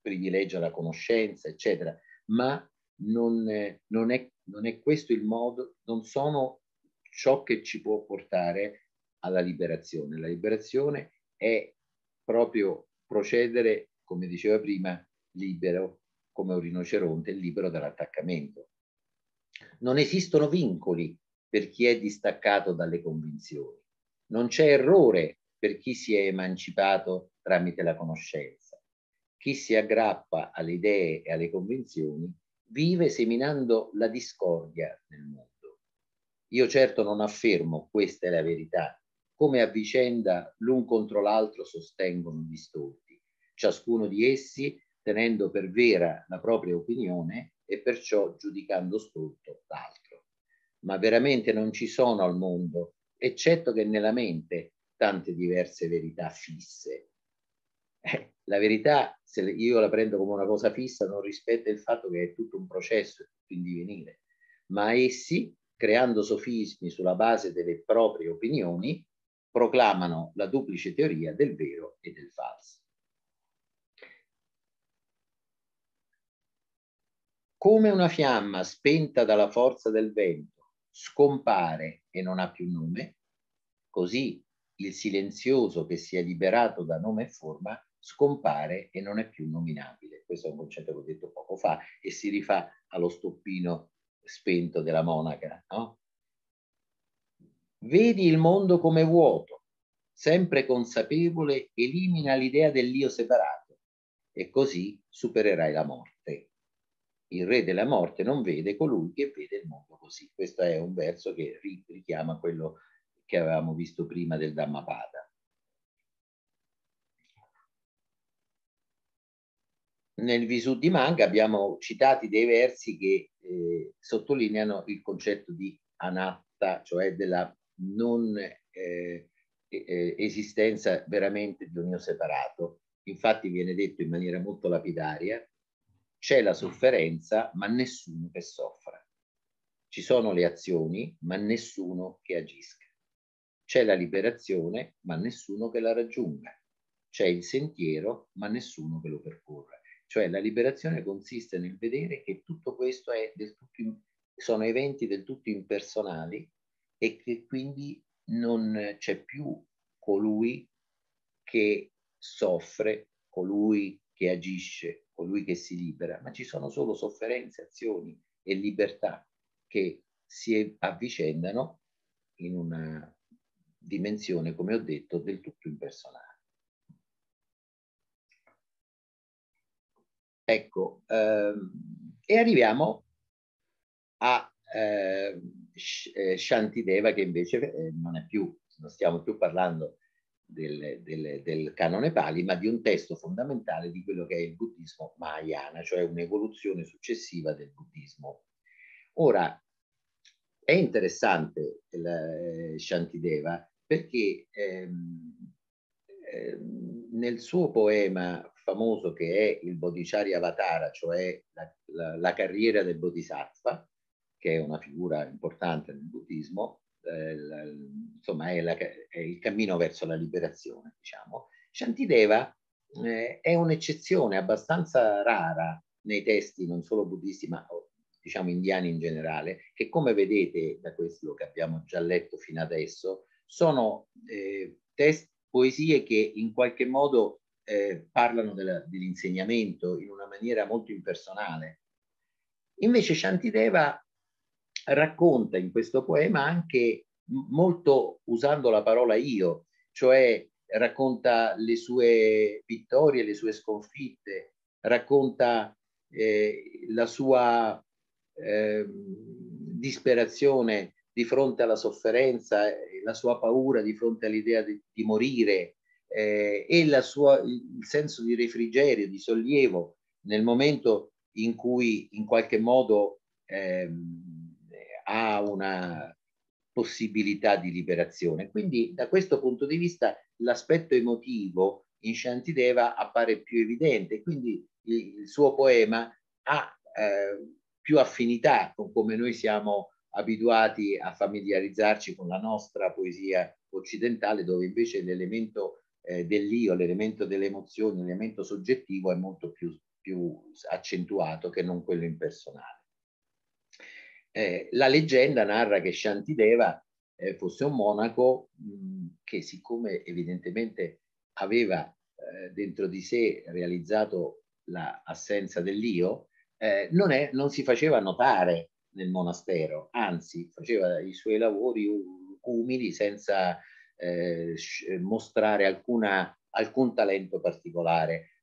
privilegia la conoscenza, eccetera, ma non, non, è, non è questo il modo, non sono ciò che ci può portare alla liberazione. La liberazione è proprio procedere, come diceva prima, libero come un rinoceronte, libero dall'attaccamento. Non esistono vincoli per chi è distaccato dalle convinzioni. Non c'è errore per chi si è emancipato tramite la conoscenza. Chi si aggrappa alle idee e alle convinzioni vive seminando la discordia nel mondo. Io certo non affermo questa è la verità, come a vicenda l'un contro l'altro sostengono gli stolti, ciascuno di essi tenendo per vera la propria opinione e perciò giudicando stolto l'altro. Ma veramente non ci sono al mondo, eccetto che nella mente, tante diverse verità fisse. Eh, la verità, se io la prendo come una cosa fissa, non rispetta il fatto che è tutto un processo, è tutto in divenire, ma essi, creando sofismi sulla base delle proprie opinioni, proclamano la duplice teoria del vero e del falso. Come una fiamma spenta dalla forza del vento scompare e non ha più nome, così il silenzioso che si è liberato da nome e forma scompare e non è più nominabile. Questo è un concetto che ho detto poco fa e si rifà allo stoppino spento della monaca, no? Vedi il mondo come vuoto, sempre consapevole, elimina l'idea dell'io separato e così supererai la morte. Il re della morte non vede colui che vede il mondo così. Questo è un verso che richiama quello che avevamo visto prima del Dhammapada. Nel Visuddhimagga abbiamo citati dei versi che eh, sottolineano il concetto di anatta, cioè della non eh, eh, esistenza veramente di un io separato. Infatti viene detto in maniera molto lapidaria, c'è la sofferenza ma nessuno che soffra. Ci sono le azioni, ma nessuno che agisca. C'è la liberazione, ma nessuno che la raggiunga. C'è il sentiero, ma nessuno che lo percorra. Cioè la liberazione consiste nel vedere che tutto questo tutto, sono eventi del tutto impersonali e che quindi non c'è più colui che soffre, colui che agisce, colui che si libera, ma ci sono solo sofferenze, azioni e libertà che si avvicendano in una dimensione, come ho detto, del tutto impersonale. Ecco, ehm, e arriviamo a eh, Shantideva che invece eh, non è più, non stiamo più parlando del, del, del, canone Pali, ma di un testo fondamentale di quello che è il buddismo Mahayana, cioè un'evoluzione successiva del buddismo. Ora, è interessante il eh, Shantideva perché ehm, ehm, nel suo poema famoso che è il Bodhicharya Avatara, cioè la, la, la, carriera del Bodhisattva, che è una figura importante nel buddismo, insomma è, è, il cammino verso la liberazione, diciamo. Shantideva eh, è un'eccezione abbastanza rara nei testi non solo buddisti ma diciamo indiani in generale, che come vedete da questo che abbiamo già letto fino adesso, sono eh, test, poesie che in qualche modo eh, parlano della, dell'insegnamento in una maniera molto impersonale. Invece Shantideva racconta in questo poema anche molto usando la parola io, cioè racconta le sue vittorie, le sue sconfitte, racconta eh, la sua eh, disperazione di fronte alla sofferenza, la sua paura di fronte all'idea di, di morire eh, e sua, il senso di refrigerio, di sollievo nel momento in cui in qualche modo ehm, ha una possibilità di liberazione. Quindi da questo punto di vista l'aspetto emotivo in Shantideva appare più evidente, quindi il, suo poema ha eh, più affinità con come noi siamo abituati a familiarizzarci con la nostra poesia occidentale, dove invece l'elemento eh, dell'io, l'elemento delle emozioni, l'elemento soggettivo è molto più, più accentuato che non quello impersonale. Eh, la leggenda narra che Shantideva eh, fosse un monaco mh, che siccome evidentemente aveva eh, dentro di sé realizzato l'assenza dell'io, eh, non, non si faceva notare nel monastero, anzi faceva i suoi lavori umili senza eh, mostrare alcuna, alcun talento particolare.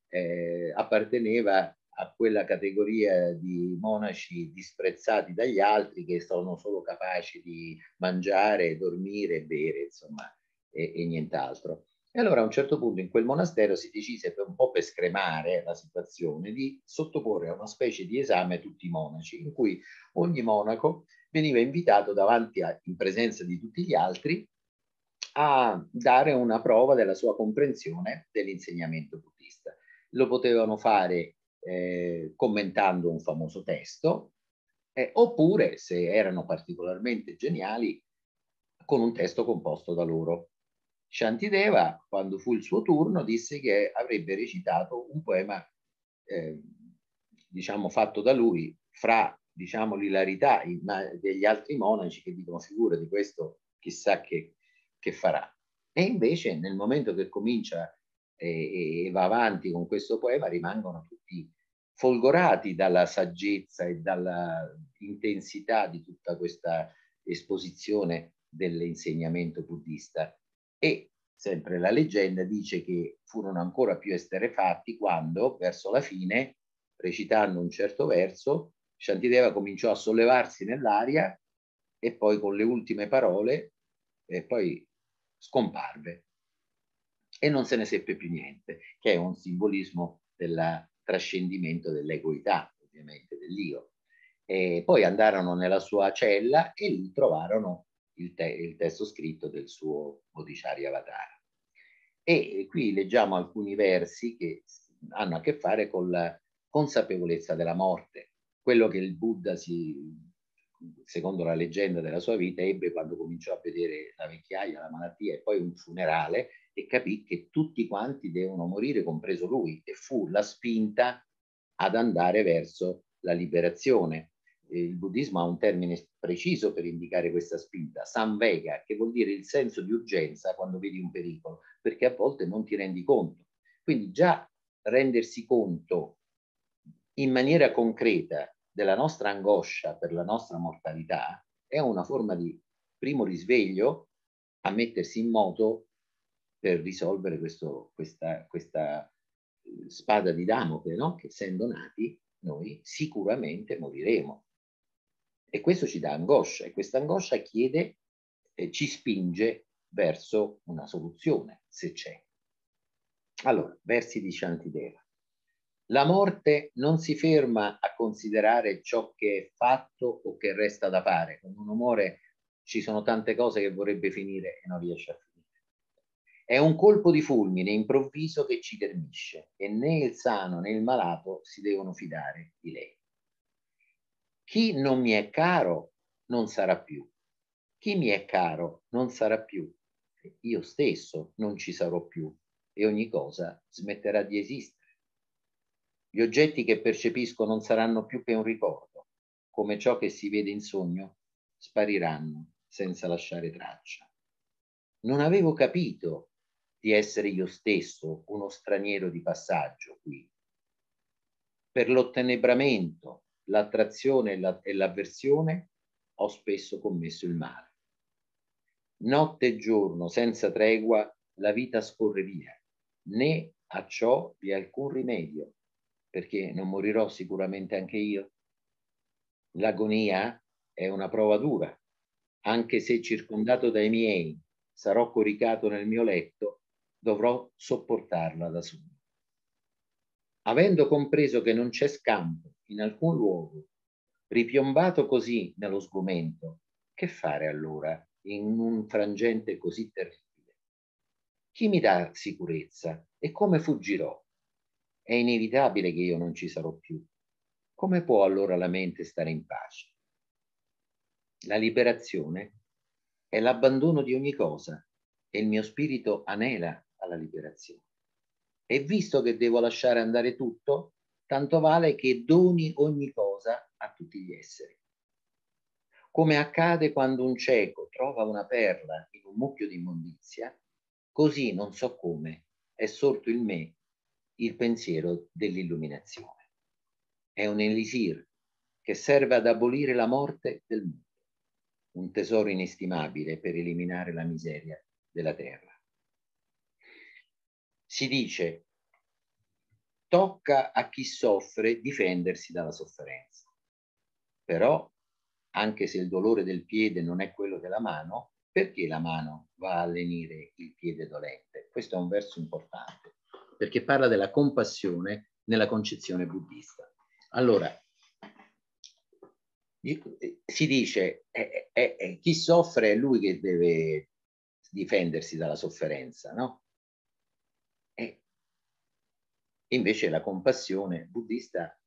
Apparteneva a quella categoria di monaci disprezzati dagli altri che sono solo capaci di mangiare, dormire, bere, insomma, e, e nient'altro. E allora a un certo punto in quel monastero si decise per un po' per scremare la situazione di sottoporre a una specie di esame tutti i monaci, in cui ogni monaco veniva invitato davanti a, in presenza di tutti gli altri a dare una prova della sua comprensione dell'insegnamento buddista. Lo potevano fare eh, commentando un famoso testo, eh, oppure, se erano particolarmente geniali, con un testo composto da loro. Shantideva, quando fu il suo turno, disse che avrebbe recitato un poema, eh, diciamo, fatto da lui, fra, diciamo, l'ilarità degli altri monaci che dicono figura di questo, chissà che, che farà. E invece nel momento che comincia e, e va avanti con questo poema rimangono tutti folgorati dalla saggezza e dall'intensità di tutta questa esposizione dell'insegnamento buddista. E sempre la leggenda dice che furono ancora più esterefatti quando, verso la fine, recitando un certo verso, Shantideva cominciò a sollevarsi nell'aria e poi con le ultime parole e poi scomparve e non se ne seppe più niente, che è un simbolismo del trascendimento dell'egoità, ovviamente dell'io. E poi andarono nella sua cella e lì trovarono il, te il testo scritto del suo Bodhicharya Avatara. E qui leggiamo alcuni versi che hanno a che fare con la consapevolezza della morte, quello che il Buddha si secondo la leggenda della sua vita, ebbe quando cominciò a vedere la vecchiaia, la malattia e poi un funerale e capì che tutti quanti devono morire, compreso lui, e fu la spinta ad andare verso la liberazione. Il buddismo ha un termine preciso per indicare questa spinta, samvega, che vuol dire il senso di urgenza quando vedi un pericolo, perché a volte non ti rendi conto. Quindi già rendersi conto in maniera concreta della nostra angoscia per la nostra mortalità è una forma di primo risveglio a mettersi in moto per risolvere questo, questa, questa eh, spada di Damocle, no? che essendo nati noi sicuramente moriremo. E questo ci dà angoscia e questa angoscia chiede, eh, ci spinge verso una soluzione, se c'è. Allora, versi di Shantideva. La morte non si ferma a considerare ciò che è fatto o che resta da fare. Con un umore ci sono tante cose che vorrebbe finire e non riesce a finire. È un colpo di fulmine improvviso che ci termisce e né il sano né il malato si devono fidare di lei. Chi non mi è caro non sarà più. Chi mi è caro non sarà più. Io stesso non ci sarò più e ogni cosa smetterà di esistere. Gli oggetti che percepisco non saranno più che un ricordo, come ciò che si vede in sogno, spariranno senza lasciare traccia. Non avevo capito di essere io stesso uno straniero di passaggio qui. Per l'ottenebramento, l'attrazione e l'avversione ho spesso commesso il male. Notte e giorno, senza tregua, la vita scorre via, né a ciò vi è alcun rimedio perché non morirò sicuramente anche io. L'agonia è una prova dura, anche se circondato dai miei sarò coricato nel mio letto, dovrò sopportarla da solo. Avendo compreso che non c'è scampo in alcun luogo, ripiombato così nello sgomento, che fare allora in un frangente così terribile? Chi mi dà sicurezza e come fuggirò? È inevitabile che io non ci sarò più. Come può allora la mente stare in pace? La liberazione è l'abbandono di ogni cosa e il mio spirito anela alla liberazione. E visto che devo lasciare andare tutto, tanto vale che doni ogni cosa a tutti gli esseri. Come accade quando un cieco trova una perla in un mucchio di immondizia, così non so come è sorto in me il pensiero dell'illuminazione. È un elisir che serve ad abolire la morte del mondo, un tesoro inestimabile per eliminare la miseria della terra. Si dice, tocca a chi soffre difendersi dalla sofferenza. Però, anche se il dolore del piede non è quello della mano, perché la mano va a lenire il piede dolente? Questo è un verso importante perché parla della compassione nella concezione buddista. Allora, si dice eh, eh, eh, chi soffre è lui che deve difendersi dalla sofferenza, no? E invece la compassione buddista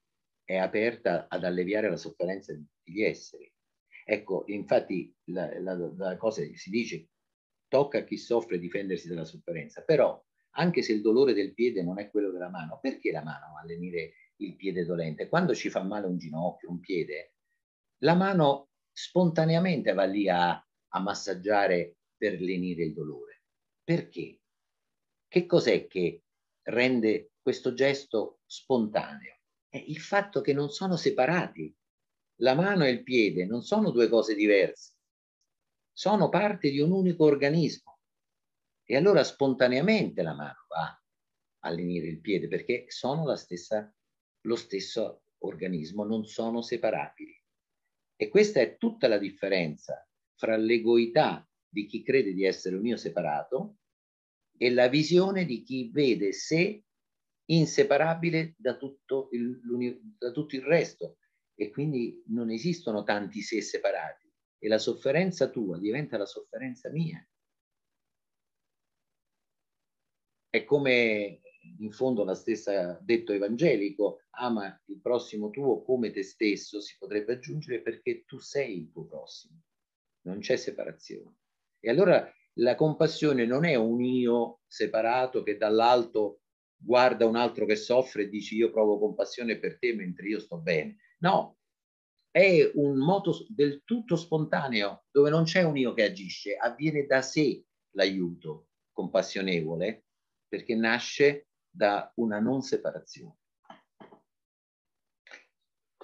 è aperta ad alleviare la sofferenza di tutti gli esseri. Ecco, infatti la, la, la cosa si dice tocca a chi soffre difendersi dalla sofferenza, però anche se il dolore del piede non è quello della mano, perché la mano a lenire il piede dolente? Quando ci fa male un ginocchio, un piede, la mano spontaneamente va lì a, a massaggiare per lenire il dolore. Perché? Che cos'è che rende questo gesto spontaneo? È il fatto che non sono separati. La mano e il piede non sono due cose diverse, sono parte di un unico organismo. E allora spontaneamente la mano va a lenire il piede perché sono stessa, lo stesso organismo, non sono separabili. E questa è tutta la differenza fra l'egoità di chi crede di essere un io separato e la visione di chi vede sé inseparabile da tutto il, da tutto il resto. E quindi non esistono tanti sé separati. E la sofferenza tua diventa la sofferenza mia. È come in fondo la stessa detto evangelico, ama il prossimo tuo come te stesso, si potrebbe aggiungere perché tu sei il tuo prossimo, non c'è separazione. E allora la compassione non è un io separato che dall'alto guarda un altro che soffre e dice io provo compassione per te mentre io sto bene. No, è un moto del tutto spontaneo dove non c'è un io che agisce, avviene da sé l'aiuto compassionevole perché nasce da una non separazione.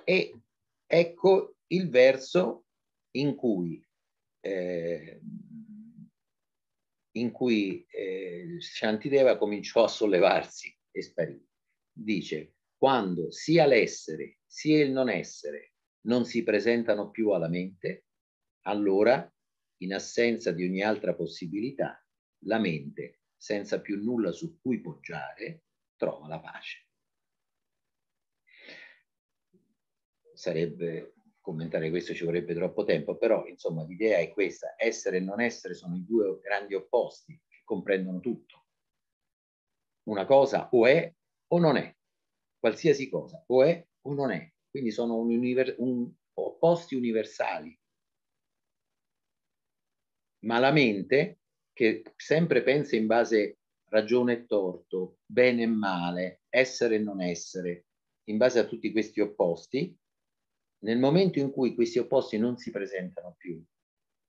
E ecco il verso in cui, eh, in cui eh, Shantideva cominciò a sollevarsi e sparì. Dice, quando sia l'essere sia il non essere non si presentano più alla mente, allora, in assenza di ogni altra possibilità, la mente, senza più nulla su cui poggiare, trova la pace. Sarebbe commentare questo ci vorrebbe troppo tempo, però insomma l'idea è questa, essere e non essere sono i due grandi opposti che comprendono tutto. Una cosa o è o non è, qualsiasi cosa o è o non è, quindi sono un univer- un, opposti universali. Ma la mente, che sempre pensa in base ragione e torto, bene e male, essere e non essere, in base a tutti questi opposti, nel momento in cui questi opposti non si presentano più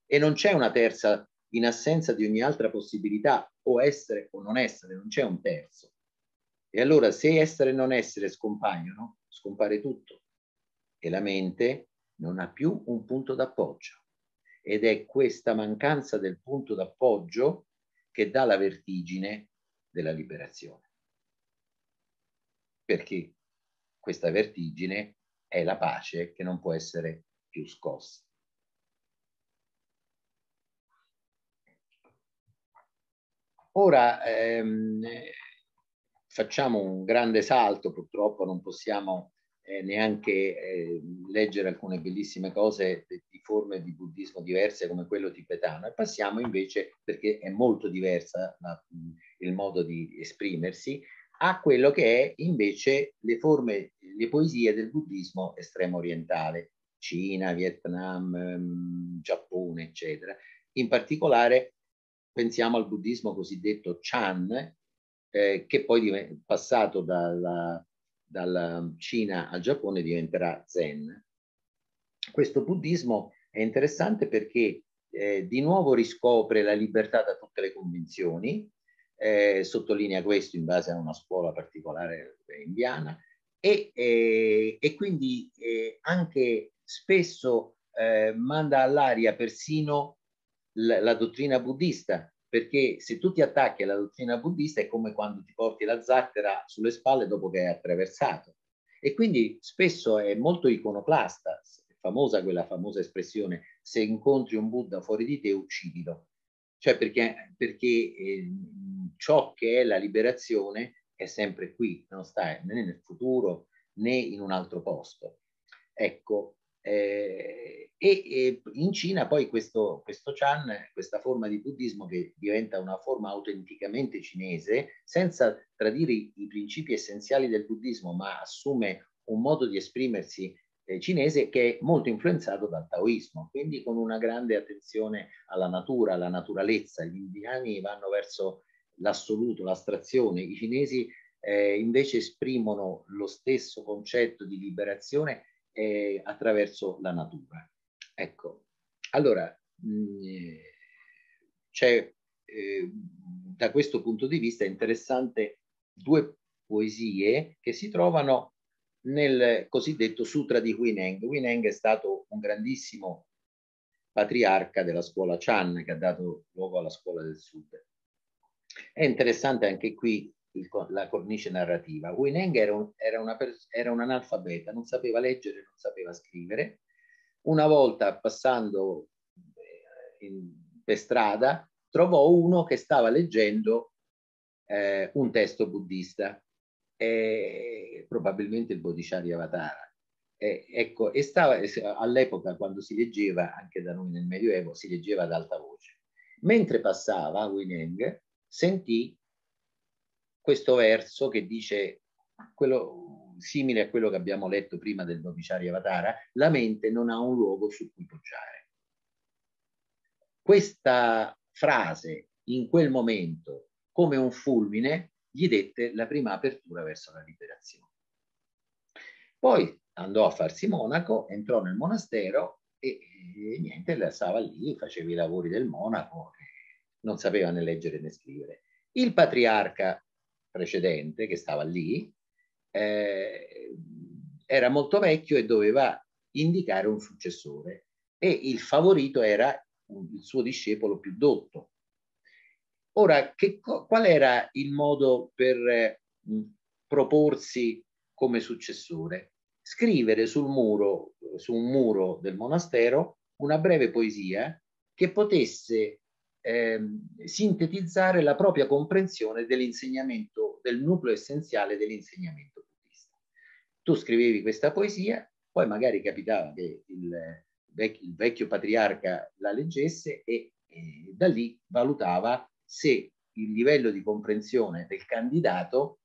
e non c'è una terza in assenza di ogni altra possibilità, o essere o non essere, non c'è un terzo. E allora se essere e non essere scompaiono, scompare tutto e la mente non ha più un punto d'appoggio. Ed è questa mancanza del punto d'appoggio che dà la vertigine della liberazione. Perché questa vertigine è la pace che non può essere più scossa. Ora ehm, facciamo un grande salto, purtroppo non possiamo eh, neanche eh, leggere alcune bellissime cose di, forme di buddismo diverse come quello tibetano e passiamo invece, perché è molto diversa la, il modo di esprimersi, a quello che è invece le forme, le poesie del buddismo estremo orientale, Cina, Vietnam, ehm, Giappone, eccetera. In particolare pensiamo al buddismo cosiddetto Chan, eh, che poi è passato dalla, dalla Cina al Giappone diventerà Zen. Questo buddismo è interessante perché eh, di nuovo riscopre la libertà da tutte le convinzioni, eh, sottolinea questo in base a una scuola particolare indiana e, eh, e quindi eh, anche spesso eh, manda all'aria persino la, la dottrina buddista perché se tu ti attacchi alla dottrina buddista è come quando ti porti la zattera sulle spalle dopo che hai attraversato. E quindi spesso è molto iconoclasta, famosa quella famosa espressione, se incontri un Buddha fuori di te uccidilo. Cioè perché, perché eh, ciò che è la liberazione è sempre qui, non sta né nel futuro né in un altro posto. Ecco, eh, e, e, in Cina poi questo, questo Chan, questa forma di buddismo che diventa una forma autenticamente cinese, senza tradire i, i principi essenziali del buddismo, ma assume un modo di esprimersi eh, cinese che è molto influenzato dal taoismo, quindi con una grande attenzione alla natura, alla naturalezza. Gli indiani vanno verso l'assoluto, l'astrazione, i cinesi eh, invece esprimono lo stesso concetto di liberazione eh, attraverso la natura. Ecco, allora mm, c'è eh, da questo punto di vista interessante due poesie che si trovano nel cosiddetto Sutra di Huineng. Huineng è stato un grandissimo patriarca della scuola Chan che ha dato luogo alla scuola del sud. È interessante anche qui il, la cornice narrativa. Huineng era un, era, una, era un analfabeta, non sapeva leggere, non sapeva scrivere. Una volta passando eh, in, per strada trovò uno che stava leggendo eh, un testo buddista, eh, probabilmente il Bodhisattva Avatara. Eh, ecco, e stava all'epoca quando si leggeva, anche da noi nel Medioevo, si leggeva ad alta voce. Mentre passava, Wineng sentì questo verso che dice quello simile a quello che abbiamo letto prima del Doviciario Avatara, la mente non ha un luogo su cui poggiare. Questa frase in quel momento, come un fulmine, gli dette la prima apertura verso la liberazione. Poi andò a farsi monaco, entrò nel monastero e, e niente, stava lì, faceva i lavori del monaco, non sapeva né leggere né scrivere. Il patriarca precedente che stava lì eh, era molto vecchio e doveva indicare un successore e il favorito era il suo discepolo più dotto. Ora, che, qual era il modo per eh, proporsi come successore? Scrivere sul muro, su un muro del monastero, una breve poesia che potesse eh, sintetizzare la propria comprensione dell'insegnamento, del nucleo essenziale dell'insegnamento buddista. Tu scrivevi questa poesia, poi magari capitava che il, vec- il vecchio patriarca la leggesse e, e da lì valutava se il livello di comprensione del candidato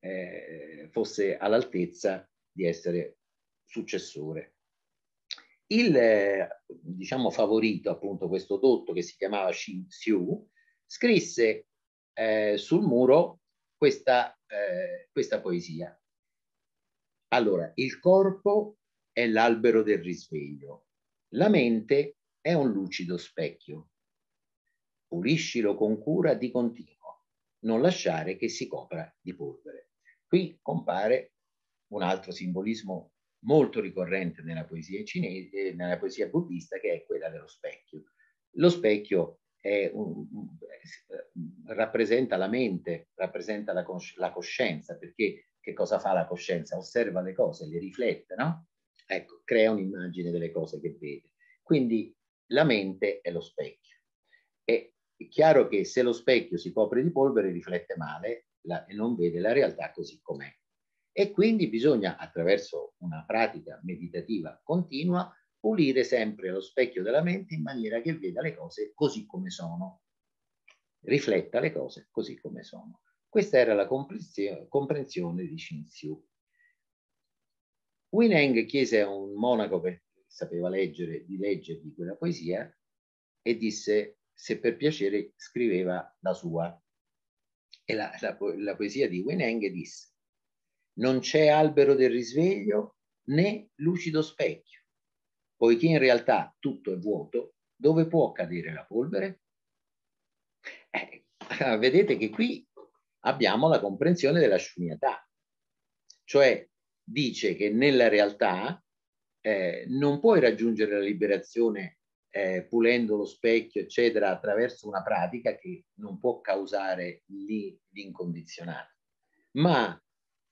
eh, fosse all'altezza di essere successore il diciamo favorito, appunto questo dotto che si chiamava Shin Xiu, scrisse eh, sul muro questa, eh, questa poesia. Allora, il corpo è l'albero del risveglio, la mente è un lucido specchio. Puliscilo con cura di continuo, non lasciare che si copra di polvere. Qui compare un altro simbolismo molto ricorrente nella poesia cinese, eh, nella poesia buddista, che è quella dello specchio. Lo specchio un, eh, rappresenta la mente, rappresenta la, cosci la, coscienza, perché che cosa fa la coscienza? Osserva le cose, le riflette, no? Ecco, crea un'immagine delle cose che vede. Quindi la mente è lo specchio. È chiaro che se lo specchio si copre di polvere riflette male la, e non vede la realtà così com'è. E quindi bisogna, attraverso una pratica meditativa continua, pulire sempre lo specchio della mente in maniera che veda le cose così come sono, rifletta le cose così come sono. Questa era la comprensione di Shin Xiu. Wineng chiese a un monaco che sapeva leggere di leggergli quella poesia e disse se per piacere scriveva la sua. E la, la, la poesia di Wineng disse non c'è albero del risveglio né lucido specchio, poiché in realtà tutto è vuoto, dove può cadere la polvere? Eh, vedete che qui abbiamo la comprensione della sciuniatà, cioè dice che nella realtà eh, non puoi raggiungere la liberazione eh, pulendo lo specchio, eccetera, attraverso una pratica che non può causare l'incondizionato, ma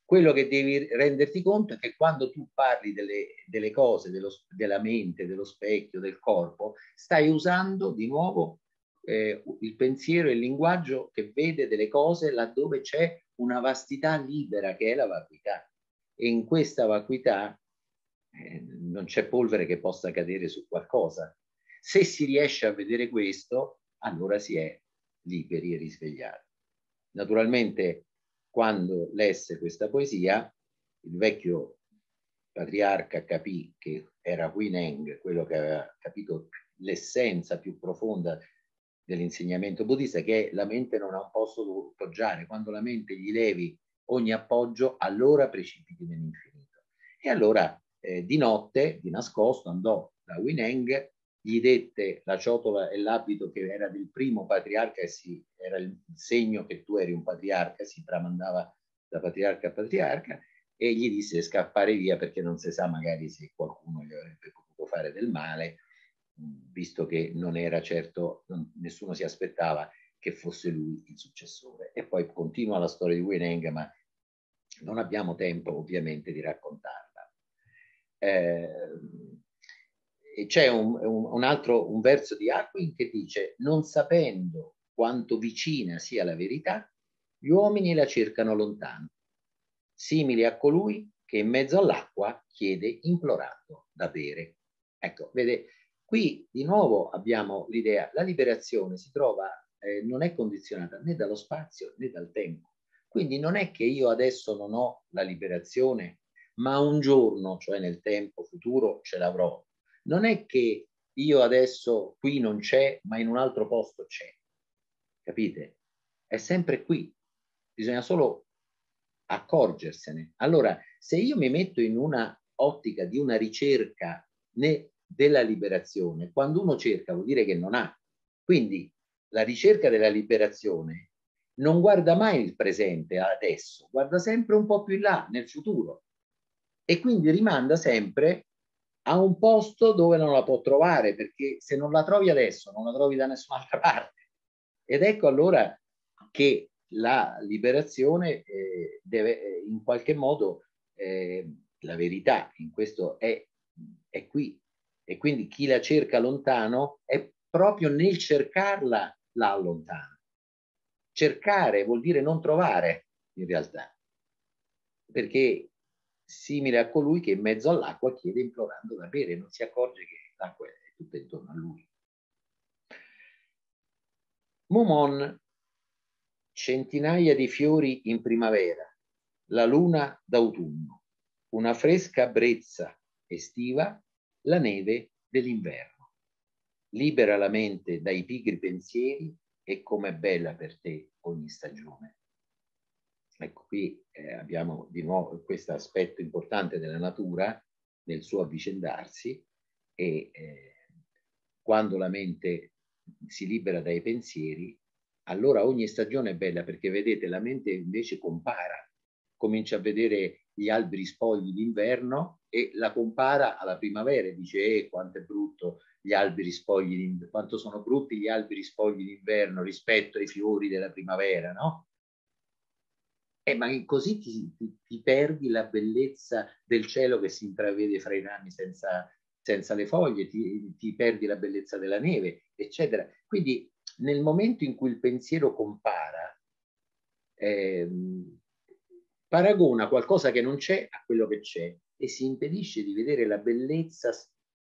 quello che devi renderti conto è che quando tu parli delle, delle cose, dello, della mente, dello specchio, del corpo, stai usando di nuovo eh, il pensiero e il linguaggio che vede delle cose laddove c'è una vastità libera che è la vacuità. E in questa vacuità eh, non c'è polvere che possa cadere su qualcosa. Se si riesce a vedere questo, allora si è liberi e risvegliati. Naturalmente quando lesse questa poesia, il vecchio patriarca capì che era Huineng, quello che aveva capito l'essenza più profonda dell'insegnamento buddista, che la mente non ha un posto dove appoggiare. Quando la mente gli levi ogni appoggio, allora precipiti nell'infinito. E allora eh, di notte, di nascosto, andò da Huineng gli dette la ciotola e l'abito che era del primo patriarca e si, era il segno che tu eri un patriarca, si tramandava da patriarca a patriarca e gli disse di scappare via perché non si sa magari se qualcuno gli avrebbe potuto fare del male, visto che non era certo, non, nessuno si aspettava che fosse lui il successore. E poi continua la storia di Weneng, ma non abbiamo tempo ovviamente di raccontarla. Eh, c'è un, un, un, altro un verso di Aquin che dice non sapendo quanto vicina sia la verità, gli uomini la cercano lontano, simili a colui che in mezzo all'acqua chiede implorando da bere. Ecco, vede, qui di nuovo abbiamo l'idea, la liberazione si trova, eh, non è condizionata né dallo spazio né dal tempo. Quindi non è che io adesso non ho la liberazione, ma un giorno, cioè nel tempo futuro, ce l'avrò. Non è che io adesso qui non c'è, ma in un altro posto c'è. Capite? È sempre qui. Bisogna solo accorgersene. Allora, se io mi metto in una ottica di una ricerca della liberazione, quando uno cerca vuol dire che non ha. Quindi la ricerca della liberazione non guarda mai il presente adesso, guarda sempre un po' più in là, nel futuro. E quindi rimanda sempre a un posto dove non la può trovare, perché se non la trovi adesso, non la trovi da nessun'altra parte. Ed ecco allora che la liberazione eh, deve eh, in qualche modo eh, la verità in questo è, è qui e quindi chi la cerca lontano è proprio nel cercarla la allontana. Cercare vuol dire non trovare in realtà, perché simile a colui che in mezzo all'acqua chiede implorando da bere, non si accorge che l'acqua è tutta intorno a lui. Mumon centinaia di fiori in primavera, la luna d'autunno, una fresca brezza estiva, la neve dell'inverno. Libera la mente dai pigri pensieri e com'è bella per te ogni stagione. Ecco, qui eh, abbiamo di nuovo questo aspetto importante della natura nel suo avvicendarsi e eh, quando la mente si libera dai pensieri, allora ogni stagione è bella perché vedete la mente invece compara, comincia a vedere gli alberi spogli d'inverno e la compara alla primavera e dice eh, quanto è brutto gli alberi spogli quanto sono brutti gli alberi spogli d'inverno rispetto ai fiori della primavera, no? Eh, ma così ti, ti, ti, perdi la bellezza del cielo che si intravede fra i rami senza, senza le foglie, ti, ti perdi la bellezza della neve, eccetera. Quindi nel momento in cui il pensiero compara, eh, paragona qualcosa che non c'è a quello che c'è e si impedisce di vedere la bellezza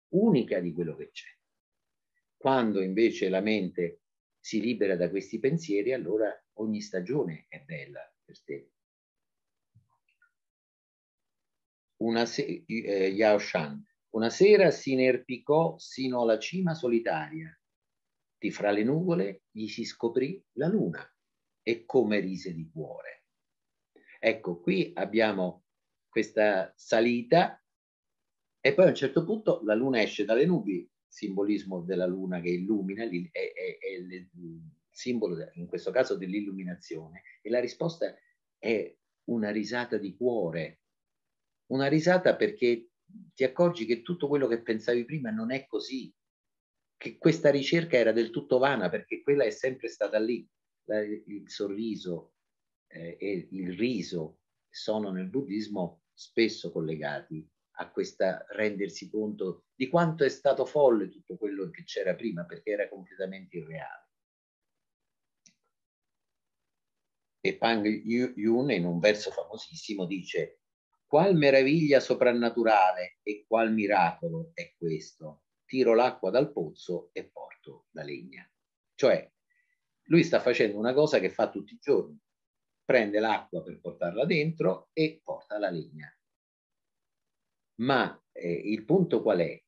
unica di quello che c'è. Quando invece la mente si libera da questi pensieri, allora ogni stagione è bella per te. Una se- eh, Yao Shan. Una sera si inerpicò sino alla cima solitaria di fra le nuvole gli si scoprì la luna e come rise di cuore. Ecco, qui abbiamo questa salita e poi a un certo punto la luna esce dalle nubi, simbolismo della luna che illumina, è, è, è il simbolo in questo caso dell'illuminazione e la risposta è una risata di cuore, una risata perché ti accorgi che tutto quello che pensavi prima non è così, che questa ricerca era del tutto vana perché quella è sempre stata lì. La, il sorriso eh, e il riso sono nel buddismo spesso collegati a questa rendersi conto di quanto è stato folle tutto quello che c'era prima perché era completamente irreale. E Pang Yun in un verso famosissimo dice qual meraviglia soprannaturale e qual miracolo è questo tiro l'acqua dal pozzo e porto la legna. Cioè, lui sta facendo una cosa che fa tutti i giorni. Prende l'acqua per portarla dentro e porta la legna. Ma eh, il punto qual è?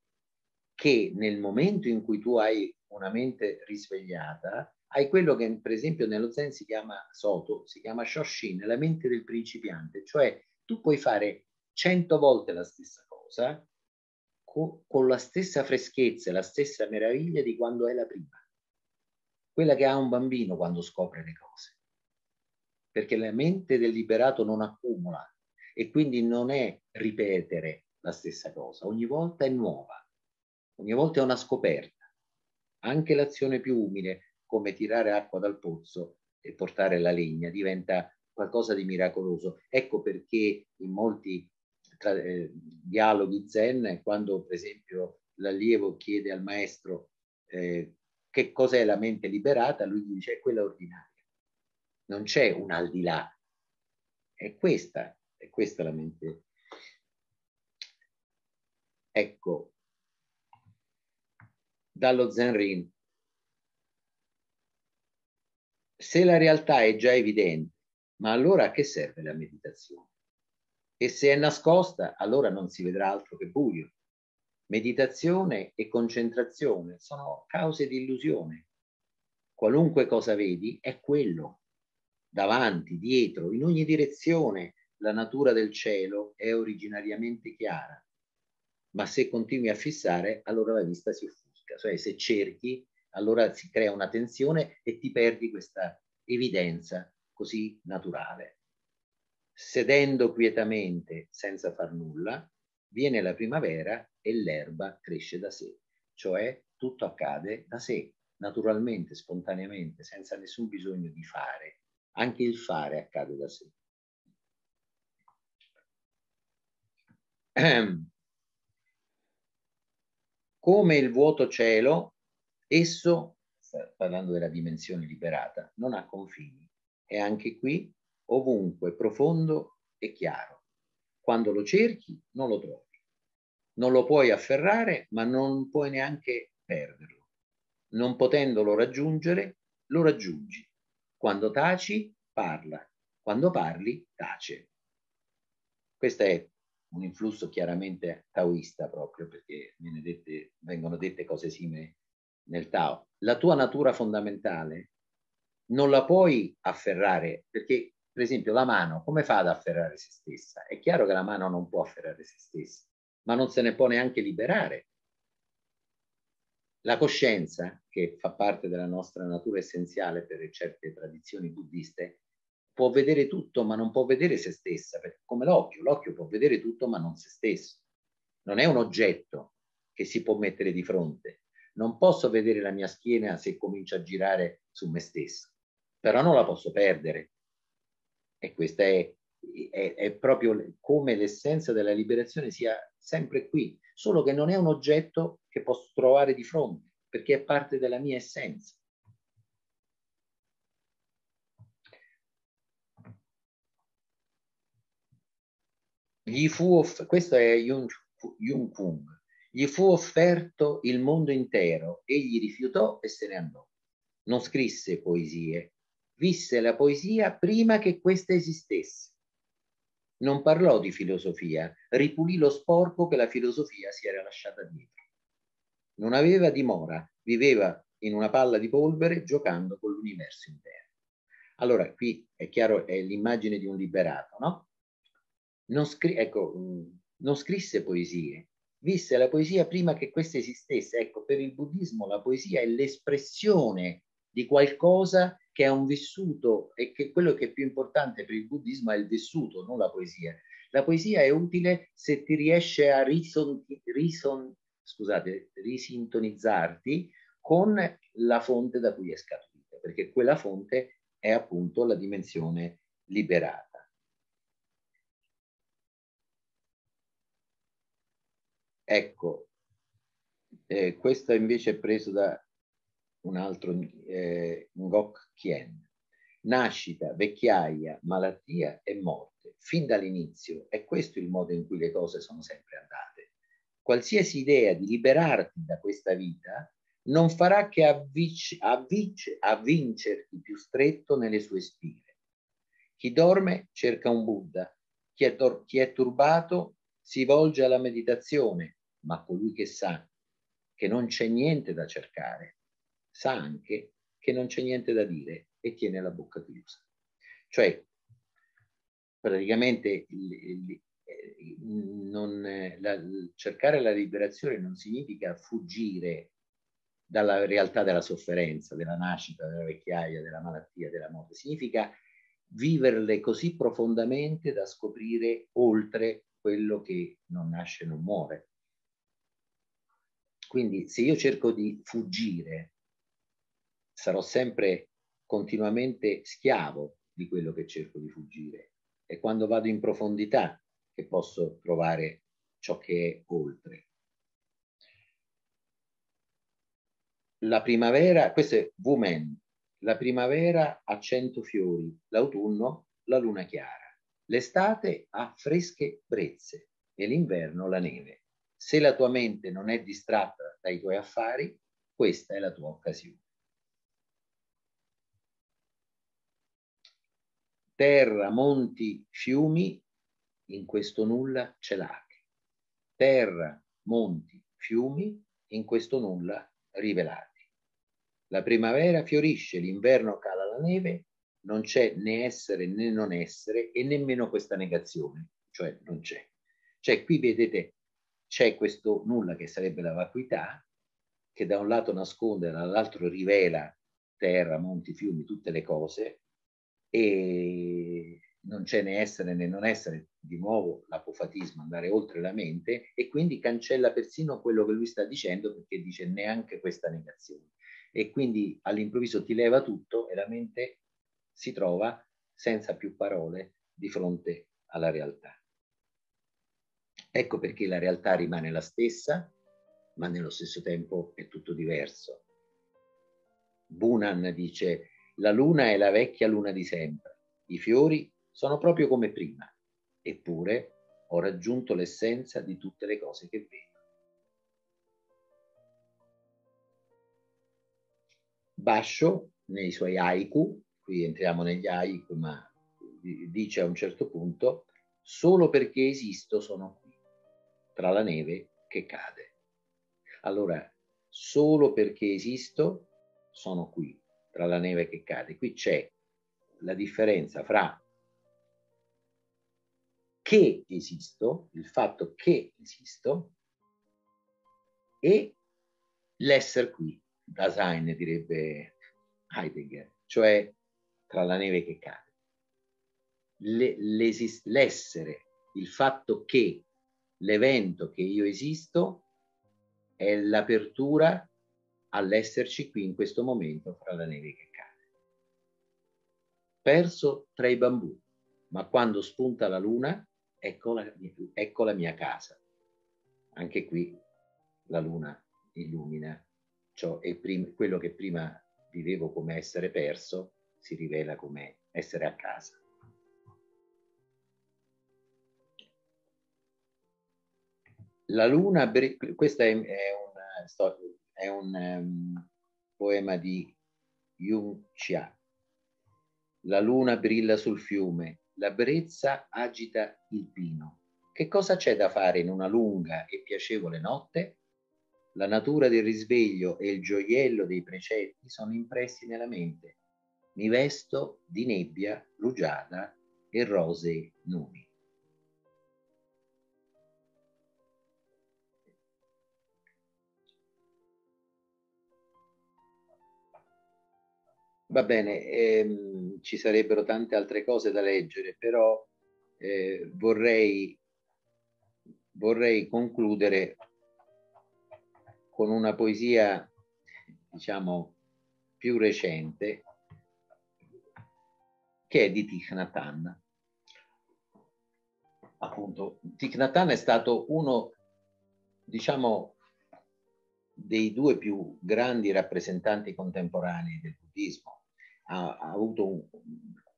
Che nel momento in cui tu hai una mente risvegliata, hai quello che per esempio nello Zen si chiama Soto, si chiama Shoshin, la mente del principiante, cioè tu puoi fare cento volte la stessa cosa con la stessa freschezza e la stessa meraviglia di quando è la prima. Quella che ha un bambino quando scopre le cose. Perché la mente del liberato non accumula e quindi non è ripetere la stessa cosa. Ogni volta è nuova, ogni volta è una scoperta. Anche l'azione più umile, come tirare acqua dal pozzo e portare la legna, diventa qualcosa di miracoloso. Ecco perché in molti tra, eh, dialoghi zen, quando per esempio l'allievo chiede al maestro eh, che cos'è la mente liberata, lui dice è quella ordinaria. Non c'è un al di là. È questa, è questa la mente. Ecco, dallo Zenrin. Se la realtà è già evidente Ma allora a che serve la meditazione? E se è nascosta, allora non si vedrà altro che buio. Meditazione e concentrazione sono cause di illusione. Qualunque cosa vedi è quello. Davanti, dietro, in ogni direzione, la natura del cielo è originariamente chiara. Ma se continui a fissare, allora la vista si offusca. Cioè se cerchi, allora si crea una tensione e ti perdi questa evidenza così naturale. Sedendo quietamente senza far nulla, viene la primavera e l'erba cresce da sé, cioè tutto accade da sé, naturalmente, spontaneamente, senza nessun bisogno di fare. Anche il fare accade da sé. Come il vuoto cielo, esso, parlando della dimensione liberata, non ha confini. È anche qui ovunque profondo e chiaro. Quando lo cerchi non lo trovi. Non lo puoi afferrare, ma non puoi neanche perderlo. Non potendolo raggiungere, lo raggiungi. Quando taci, parla. Quando parli, tace. Questo è un influsso chiaramente taoista proprio, perché dette, vengono dette cose simili nel Tao. La tua natura fondamentale non la puoi afferrare, perché per esempio la mano, come fa ad afferrare se stessa? È chiaro che la mano non può afferrare se stessa, ma non se ne può neanche liberare. La coscienza, che fa parte della nostra natura essenziale per certe tradizioni buddiste, può vedere tutto ma non può vedere se stessa, come l'occhio, l'occhio può vedere tutto ma non se stesso. Non è un oggetto che si può mettere di fronte. Non posso vedere la mia schiena se comincia a girare su me stesso, però non la posso perdere. E questa è, è, è proprio come l'essenza della liberazione sia sempre qui, solo che non è un oggetto che posso trovare di fronte, perché è parte della mia essenza. Gli fu off- questo è Jung, Jung Kung. Gli fu offerto il mondo intero, egli rifiutò e se ne andò. Non scrisse poesie, visse la poesia prima che questa esistesse. Non parlò di filosofia, ripulì lo sporco che la filosofia si era lasciata dietro. Non aveva dimora, viveva in una palla di polvere giocando con l'universo intero. Allora, qui è chiaro, è l'immagine di un liberato, no? Non, scri- ecco, non scrisse poesie, visse la poesia prima che questa esistesse. Ecco, per il buddismo la poesia è l'espressione di qualcosa che è un vissuto e che quello che è più importante per il buddismo è il vissuto, non la poesia. La poesia è utile se ti riesce a rison, rison, scusate, risintonizzarti con la fonte da cui è scaturita, perché quella fonte è appunto la dimensione liberata. Ecco, eh, questo invece è preso da un altro eh, Ngok Kien. Nascita, vecchiaia, malattia e morte. Fin dall'inizio è questo il modo in cui le cose sono sempre andate. Qualsiasi idea di liberarti da questa vita non farà che avvic- avvic- avvincerti più stretto nelle sue spire. Chi dorme cerca un Buddha, chi è, chi è turbato si volge alla meditazione, ma colui che sa che non c'è niente da cercare sa anche che non c'è niente da dire e tiene la bocca chiusa. Cioè, praticamente il, il, non, la, cercare la liberazione non significa fuggire dalla realtà della sofferenza, della nascita, della vecchiaia, della malattia, della morte, significa viverle così profondamente da scoprire oltre quello che non nasce e non muore. Quindi se io cerco di fuggire sarò sempre continuamente schiavo di quello che cerco di fuggire. È quando vado in profondità che posso trovare ciò che è oltre. La primavera, questo è Woman, la primavera ha cento fiori, l'autunno la luna chiara, l'estate ha fresche brezze e l'inverno la neve. Se la tua mente non è distratta dai tuoi affari, questa è la tua occasione. Terra, monti, fiumi, in questo nulla celati. Terra, monti, fiumi, in questo nulla rivelati. La primavera fiorisce, l'inverno cala la neve, non c'è né essere né non essere e nemmeno questa negazione, cioè non c'è. Cioè qui vedete c'è questo nulla che sarebbe la vacuità, che da un lato nasconde, dall'altro rivela terra, monti, fiumi, tutte le cose e non c'è né essere né non essere, di nuovo l'apofatismo, andare oltre la mente e quindi cancella persino quello che lui sta dicendo perché dice neanche questa negazione. E quindi all'improvviso ti leva tutto e la mente si trova senza più parole di fronte alla realtà. Ecco perché la realtà rimane la stessa, ma nello stesso tempo è tutto diverso. Bunan dice, la luna è la vecchia luna di sempre, i fiori sono proprio come prima, eppure ho raggiunto l'essenza di tutte le cose che vedo. Bascio, nei suoi haiku, qui entriamo negli haiku, ma dice a un certo punto, solo perché esisto sono qui, tra la neve che cade. Allora, solo perché esisto sono qui, tra la neve che cade. Qui c'è la differenza fra che esisto, il fatto che esisto, e l'essere qui, Dasein direbbe Heidegger, cioè tra la neve che cade. l'essere, il fatto che l'evento che io esisto è l'apertura all'esserci qui in questo momento fra la neve che cade. Perso tra i bambù, ma quando spunta la luna, ecco la, ecco la mia casa. Anche qui la luna illumina ciò e quello che prima vivevo come essere perso si rivela come essere a casa. La luna, questo è, è un, è un um, poema di Yung Chia. La luna brilla sul fiume, la brezza agita il pino. Che cosa c'è da fare in una lunga e piacevole notte? La natura del risveglio e il gioiello dei precetti sono impressi nella mente. Mi vesto di nebbia rugiada e rosei nubi. Va bene, ehm, ci sarebbero tante altre cose da leggere, però eh, vorrei, vorrei concludere con una poesia, diciamo, più recente, che è di Thich Nhat Hanh. Appunto, Thich Nhat Hanh è stato uno, diciamo, dei due più grandi rappresentanti contemporanei del buddismo ha, ha avuto un,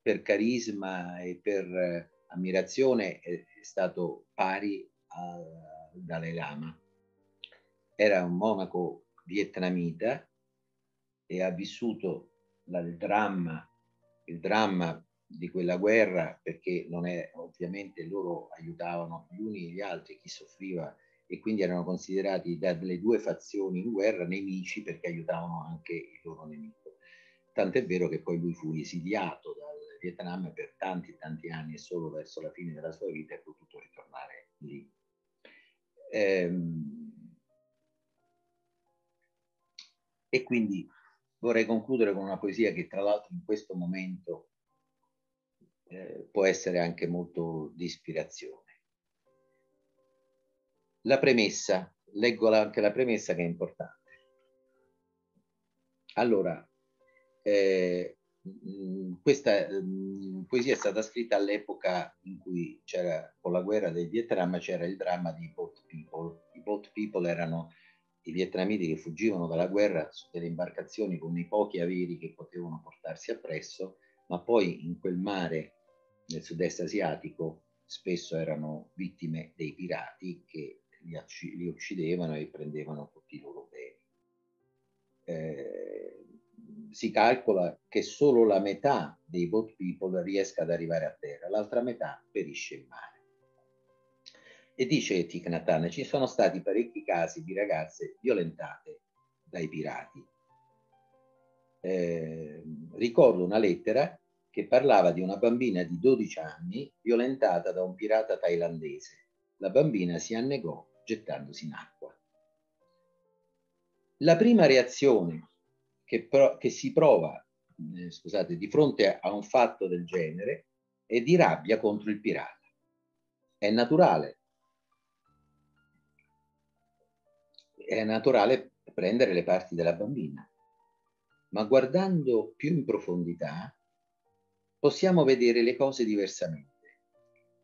per carisma e per eh, ammirazione è, stato pari al Dalai Lama. Era un monaco vietnamita e ha vissuto la, il, dramma, il dramma di quella guerra perché non è ovviamente loro aiutavano gli uni e gli altri chi soffriva e quindi erano considerati dalle due fazioni in guerra nemici perché aiutavano anche il loro nemico tant'è vero che poi lui fu esiliato dal Vietnam per tanti tanti anni e solo verso la fine della sua vita è potuto ritornare lì. Ehm, e quindi vorrei concludere con una poesia che tra l'altro in questo momento eh, può essere anche molto di ispirazione. La premessa, leggo anche la premessa che è importante. Allora, eh, questa mh, poesia è stata scritta all'epoca in cui c'era, con la guerra del Vietnam, c'era il dramma di boat people. I boat people erano i vietnamiti che fuggivano dalla guerra su delle imbarcazioni con i pochi averi che potevano portarsi appresso, ma poi in quel mare nel sud-est asiatico spesso erano vittime dei pirati che li, li uccidevano e prendevano tutti i loro beni. Eh, si calcola che solo la metà dei boat people riesca ad arrivare a terra, l'altra metà perisce in mare. E dice Thich Nhat ci sono stati parecchi casi di ragazze violentate dai pirati. Eh, ricordo una lettera che parlava di una bambina di 12 anni violentata da un pirata thailandese. La bambina si annegò gettandosi in acqua. La prima reazione che, pro- che si prova eh, scusate, di fronte a un fatto del genere è di rabbia contro il pirata. È naturale. È naturale prendere le parti della bambina, ma guardando più in profondità possiamo vedere le cose diversamente.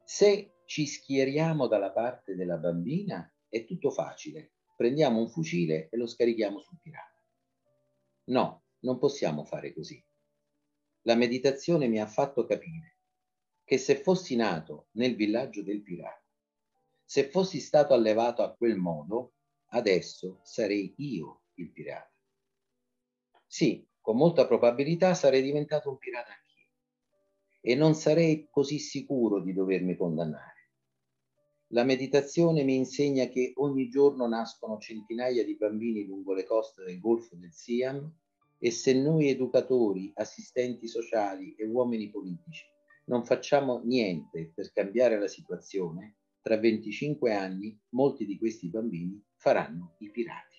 Se ci schieriamo dalla parte della bambina è tutto facile, prendiamo un fucile e lo scarichiamo sul pirata. No, non possiamo fare così. La meditazione mi ha fatto capire che se fossi nato nel villaggio del pirata, se fossi stato allevato a quel modo, adesso sarei io il pirata. Sì, con molta probabilità sarei diventato un pirata anch'io e non sarei così sicuro di dovermi condannare. La meditazione mi insegna che ogni giorno nascono centinaia di bambini lungo le coste del Golfo del Siam e se noi educatori, assistenti sociali e uomini politici non facciamo niente per cambiare la situazione, tra 25 anni molti di questi bambini faranno i pirati.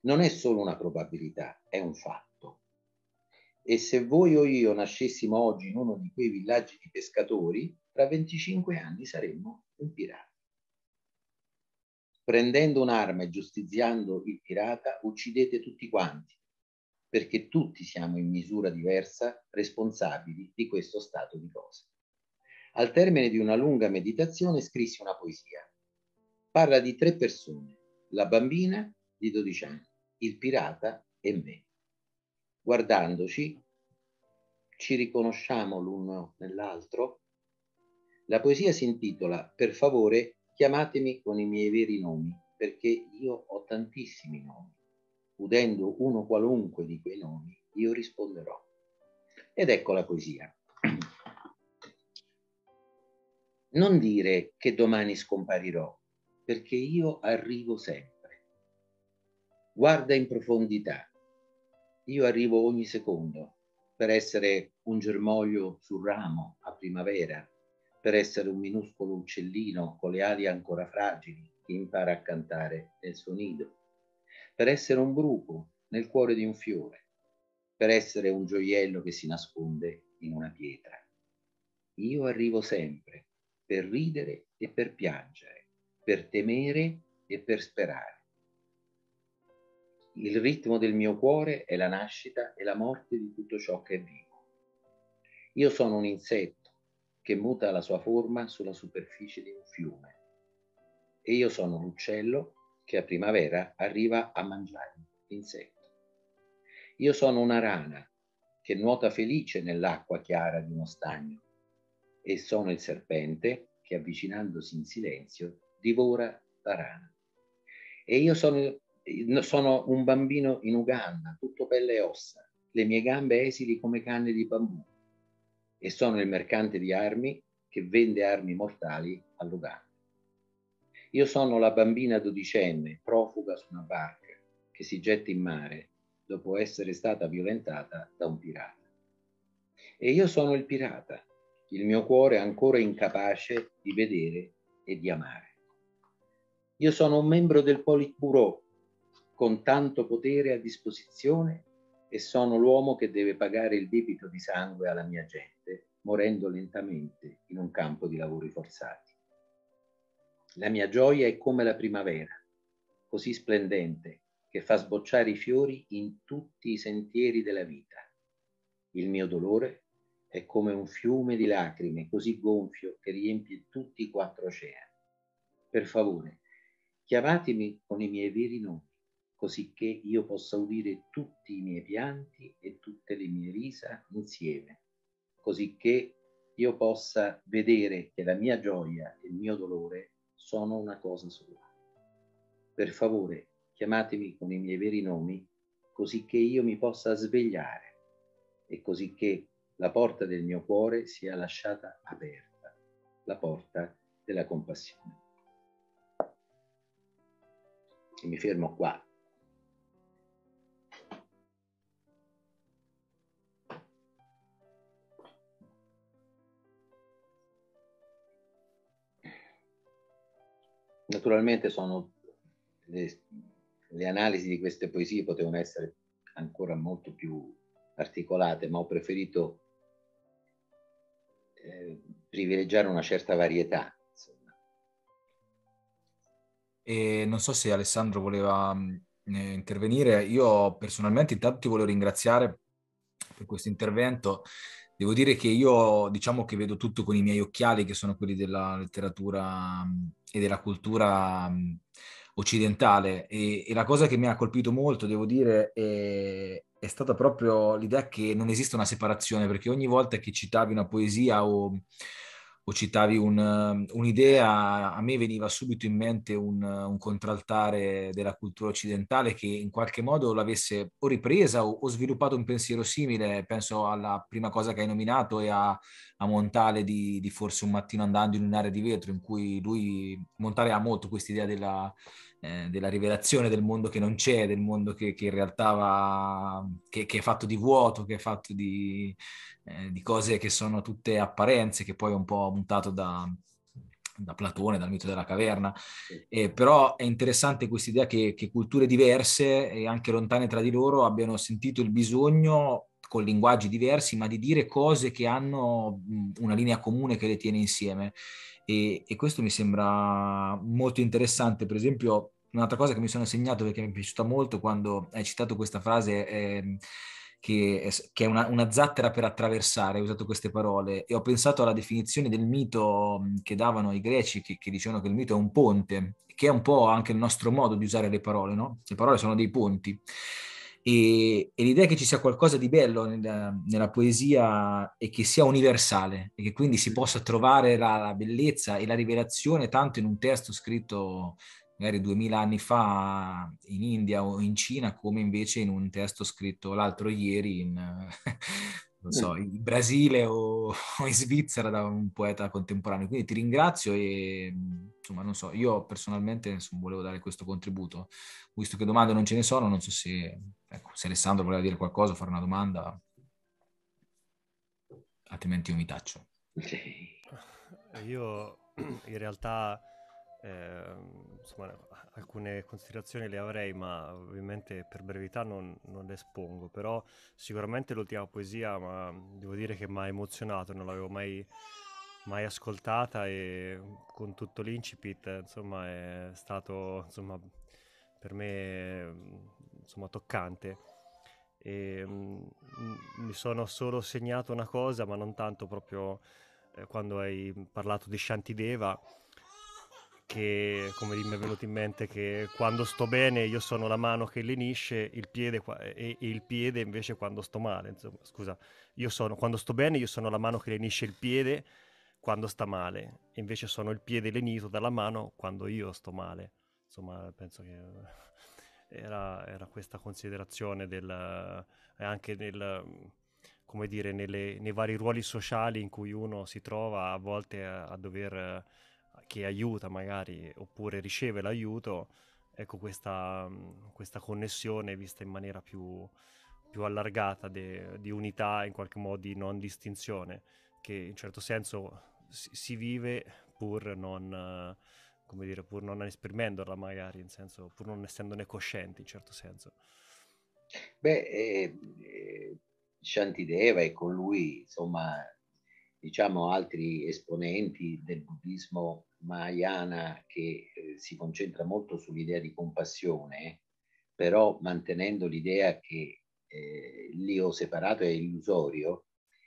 Non è solo una probabilità, è un fatto. E se voi o io nascessimo oggi in uno di quei villaggi di pescatori, tra 25 anni saremmo un pirata. Prendendo un'arma e giustiziando il pirata, uccidete tutti quanti, perché tutti siamo in misura diversa responsabili di questo stato di cose. Al termine di una lunga meditazione scrissi una poesia. Parla di tre persone, la bambina di 12 anni, il pirata e me. Guardandoci, ci riconosciamo l'uno nell'altro la poesia si intitola Per favore chiamatemi con i miei veri nomi, perché io ho tantissimi nomi. Udendo uno qualunque di quei nomi, io risponderò. Ed ecco la poesia. Non dire che domani scomparirò, perché io arrivo sempre. Guarda in profondità. Io arrivo ogni secondo per essere un germoglio sul ramo a primavera, per essere un minuscolo uccellino con le ali ancora fragili che impara a cantare nel suo nido, per essere un bruco nel cuore di un fiore, per essere un gioiello che si nasconde in una pietra. Io arrivo sempre per ridere e per piangere, per temere e per sperare. Il ritmo del mio cuore è la nascita e la morte di tutto ciò che è vivo. Io sono un insetto che muta la sua forma sulla superficie di un fiume. E io sono l'uccello che a primavera arriva a mangiare l'insetto. Io sono una rana che nuota felice nell'acqua chiara di uno stagno e sono il serpente che avvicinandosi in silenzio divora la rana. E io sono, sono un bambino in Uganda, tutto pelle e ossa, le mie gambe esili come canne di bambù e sono il mercante di armi che vende armi mortali all'Uganda. Io sono la bambina dodicenne, profuga su una barca, che si getta in mare dopo essere stata violentata da un pirata. E io sono il pirata, il mio cuore ancora incapace di vedere e di amare. Io sono un membro del Politburo, con tanto potere a disposizione e sono l'uomo che deve pagare il debito di sangue alla mia gente, morendo lentamente in un campo di lavori forzati. La mia gioia è come la primavera, così splendente, che fa sbocciare i fiori in tutti i sentieri della vita. Il mio dolore è come un fiume di lacrime così gonfio che riempie tutti i quattro oceani. Per favore, chiamatemi con i miei veri nomi cosicché io possa udire tutti i miei pianti e tutte le mie risa insieme, cosicché io possa vedere che la mia gioia e il mio dolore sono una cosa sola. Per favore, chiamatemi con i miei veri nomi, così che io mi possa svegliare e così che la porta del mio cuore sia lasciata aperta, la porta della compassione. E mi fermo qua. Naturalmente sono le, le analisi di queste poesie potevano essere ancora molto più articolate, ma ho preferito eh, privilegiare una certa varietà. E non so se Alessandro voleva eh, intervenire. Io personalmente intanto ti volevo ringraziare per questo intervento. Devo dire che io diciamo che vedo tutto con i miei occhiali, che sono quelli della letteratura e della cultura occidentale. E, e, la cosa che mi ha colpito molto, devo dire, è, è, stata proprio l'idea che non esiste una separazione, perché ogni volta che citavi una poesia o, o citavi un, un'idea, a me veniva subito in mente un, un, contraltare della cultura occidentale che in qualche modo l'avesse o ripresa o, o, sviluppato un pensiero simile. Penso alla prima cosa che hai nominato e a, a Montale di, di, Forse un mattino andando in un'area di vetro, in cui lui, Montale ha molto questa idea della eh, della rivelazione del mondo che non c'è, del mondo che, che in realtà va, che, che, è fatto di vuoto, che è fatto di, eh, di, cose che sono tutte apparenze, che poi è un po' mutato da, da Platone, dal mito della caverna. Eh, però è interessante questa idea che, che culture diverse e anche lontane tra di loro abbiano sentito il bisogno con linguaggi diversi, ma di dire cose che hanno una linea comune che le tiene insieme. E, e, questo mi sembra molto interessante. Per esempio, un'altra cosa che mi sono segnato perché mi è piaciuta molto quando hai citato questa frase eh, che, è, che, è, una, una, zattera per attraversare, hai usato queste parole e ho pensato alla definizione del mito che davano i greci che, che dicevano che il mito è un ponte, che è un po' anche il nostro modo di usare le parole, no? Le parole sono dei ponti. E, e, l'idea che ci sia qualcosa di bello nella, nella, poesia e che sia universale e che quindi si possa trovare la, la, bellezza e la rivelazione tanto in un testo scritto magari duemila anni fa in India o in Cina come invece in un testo scritto l'altro ieri in, non so, mm. in Brasile o, o in Svizzera da un poeta contemporaneo. Quindi ti ringrazio e insomma non so, io personalmente insomma, volevo dare questo contributo visto che domande non ce ne sono, non so se, ecco, se Alessandro voleva dire qualcosa, fare una domanda, altrimenti io mi taccio. Io in realtà eh, insomma, alcune considerazioni le avrei, ma ovviamente per brevità non, non, le espongo, però sicuramente l'ultima poesia ma devo dire che mi ha emozionato, non l'avevo mai, mai ascoltata e con tutto l'incipit insomma è stato insomma, per me insomma toccante. E, mh, mi sono solo segnato una cosa, ma non tanto proprio eh, quando hai parlato di Shantideva, che come mi è venuto in mente che quando sto bene io sono la mano che lenisce il piede e, e, il piede invece quando sto male. Insomma, scusa, io sono, quando sto bene io sono la mano che lenisce il piede quando sta male, invece sono il piede lenito dalla mano quando io sto male insomma penso che era, era questa considerazione del, eh, anche nel, come dire, nelle, nei vari ruoli sociali in cui uno si trova a volte a, a dover, che aiuta magari, oppure riceve l'aiuto, ecco questa, questa connessione vista in maniera più, più allargata de, di unità, in qualche modo di non distinzione, che in certo senso si, si vive pur non come dire, pur non esprimendola magari, in senso, pur non essendone coscienti in certo senso. Beh, eh, eh, Shantideva e con lui, insomma, diciamo altri esponenti del buddismo mahayana che eh, si concentra molto sull'idea di compassione, però mantenendo l'idea che eh, l'io separato è illusorio,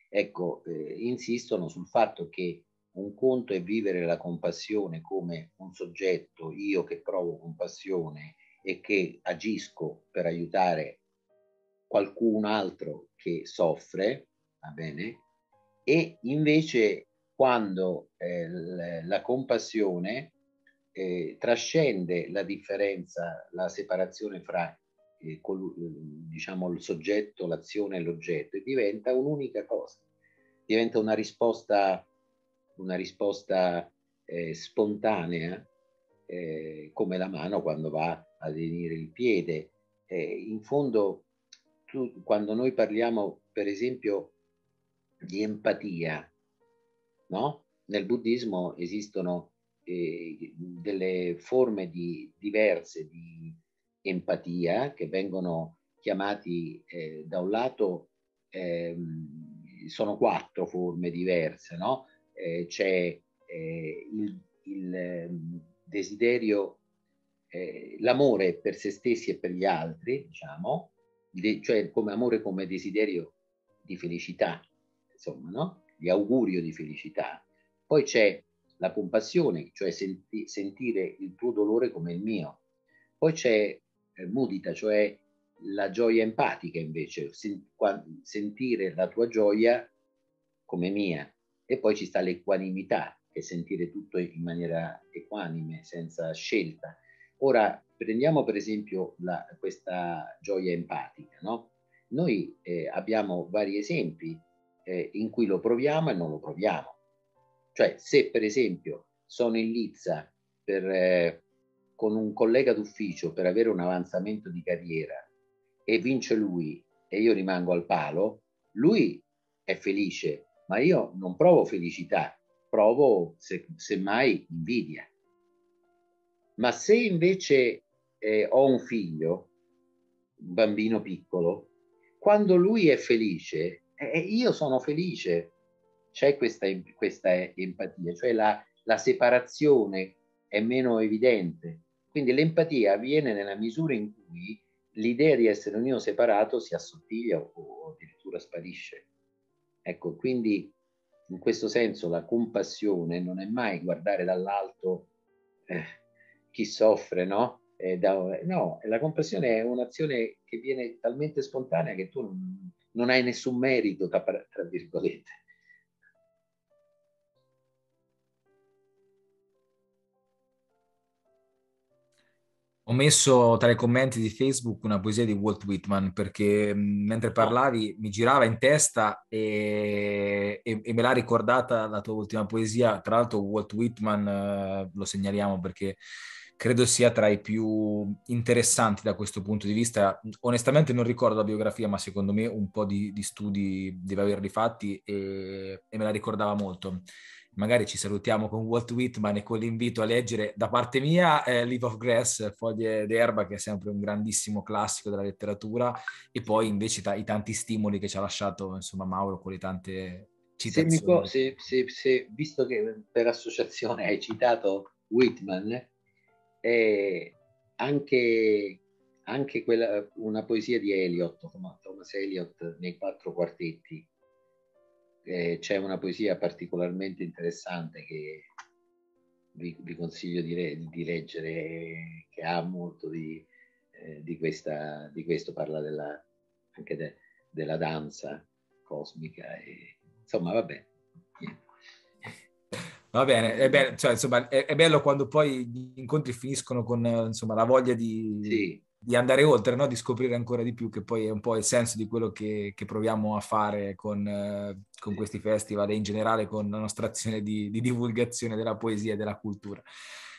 ecco, eh, insistono sul fatto che un conto è vivere la compassione come un soggetto, io che provo compassione e che agisco per aiutare qualcun altro che soffre, va bene? E invece quando eh, la compassione eh, trascende la differenza, la separazione fra eh, col, diciamo il soggetto, l'azione e l'oggetto e diventa un'unica cosa, diventa una risposta, una risposta eh, spontanea eh, come la mano quando va a venire il piede. Eh, in fondo, tu, quando noi parliamo, per esempio, di empatia, no? Nel buddismo esistono eh, delle forme di, diverse di empatia che vengono chiamati eh, da un lato ehm, sono quattro forme diverse, no? Eh, c'è eh, il, il ehm, desiderio, eh, l'amore per se stessi e per gli altri, diciamo, de- cioè come amore come desiderio di felicità, insomma, no? Di augurio di felicità. Poi c'è la compassione, cioè senti- sentire il tuo dolore come il mio. Poi c'è eh, mudita, cioè la gioia empatica invece, sen- sentire la tua gioia come mia. E poi ci sta l'equanimità, che sentire tutto in maniera equanime, senza scelta. Ora, prendiamo per esempio la, questa gioia empatica, no? Noi eh, abbiamo vari esempi eh, in cui lo proviamo e non lo proviamo. Cioè, se per esempio sono in lizza per, eh, con un collega d'ufficio per avere un avanzamento di carriera e vince lui e io rimango al palo, lui è felice, ma io non provo felicità, provo se, semmai invidia. Ma se invece eh, ho un figlio, un bambino piccolo, quando lui è felice, eh, io sono felice. C'è questa, questa empatia, cioè la, la separazione è meno evidente. Quindi l'empatia avviene nella misura in cui l'idea di essere un io separato si assottiglia o, o addirittura sparisce. Ecco, quindi in questo senso la compassione non è mai guardare dall'alto eh, chi soffre, no? Eh, da, no, la compassione è un'azione che viene talmente spontanea che tu non, non hai nessun merito, tra, tra virgolette. Ho messo tra i commenti di Facebook una poesia di Walt Whitman perché mentre parlavi mi girava in testa e, e, e me l'ha ricordata la tua ultima poesia. Tra l'altro Walt Whitman eh, lo segnaliamo perché credo sia tra i più interessanti da questo punto di vista. Onestamente non ricordo la biografia, ma secondo me un po' di, di studi deve averli fatti e, e me la ricordava molto magari ci salutiamo con Walt Whitman e con l'invito a leggere da parte mia eh, Leaf of Grass, Foglie d'erba, che è sempre un grandissimo classico della letteratura, e poi invece ta- i tanti stimoli che ci ha lasciato insomma Mauro con le tante citazioni. Se, può, se, se, se visto che per associazione hai citato Whitman, eh, anche, anche quella, una poesia di Eliot, Thomas Eliot nei quattro quartetti, eh, c'è una poesia particolarmente interessante che vi, vi consiglio di, le, di, leggere, che ha molto di, eh, di, questa, di questo, parla della, anche de, della danza cosmica. E, insomma, vabbè. Va bene, è, bello, cioè, insomma, è, è, bello quando poi gli incontri finiscono con insomma, la voglia di, sì di andare oltre, no? di scoprire ancora di più, che poi è un po' il senso di quello che, che proviamo a fare con, eh, con, questi festival e in generale con la nostra azione di, di, divulgazione della poesia e della cultura.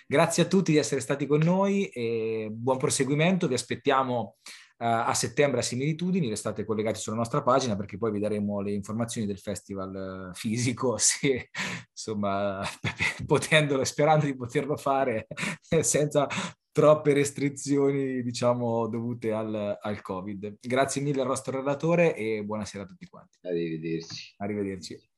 Grazie a tutti di essere stati con noi e buon proseguimento, vi aspettiamo a settembre a similitudini, restate collegati sulla nostra pagina perché poi vi daremo le informazioni del festival eh, fisico, se, insomma, potendolo, sperando di poterlo fare senza troppe restrizioni, diciamo, dovute al, al, Covid. Grazie mille al nostro relatore e buonasera a tutti quanti. Arrivederci. Arrivederci.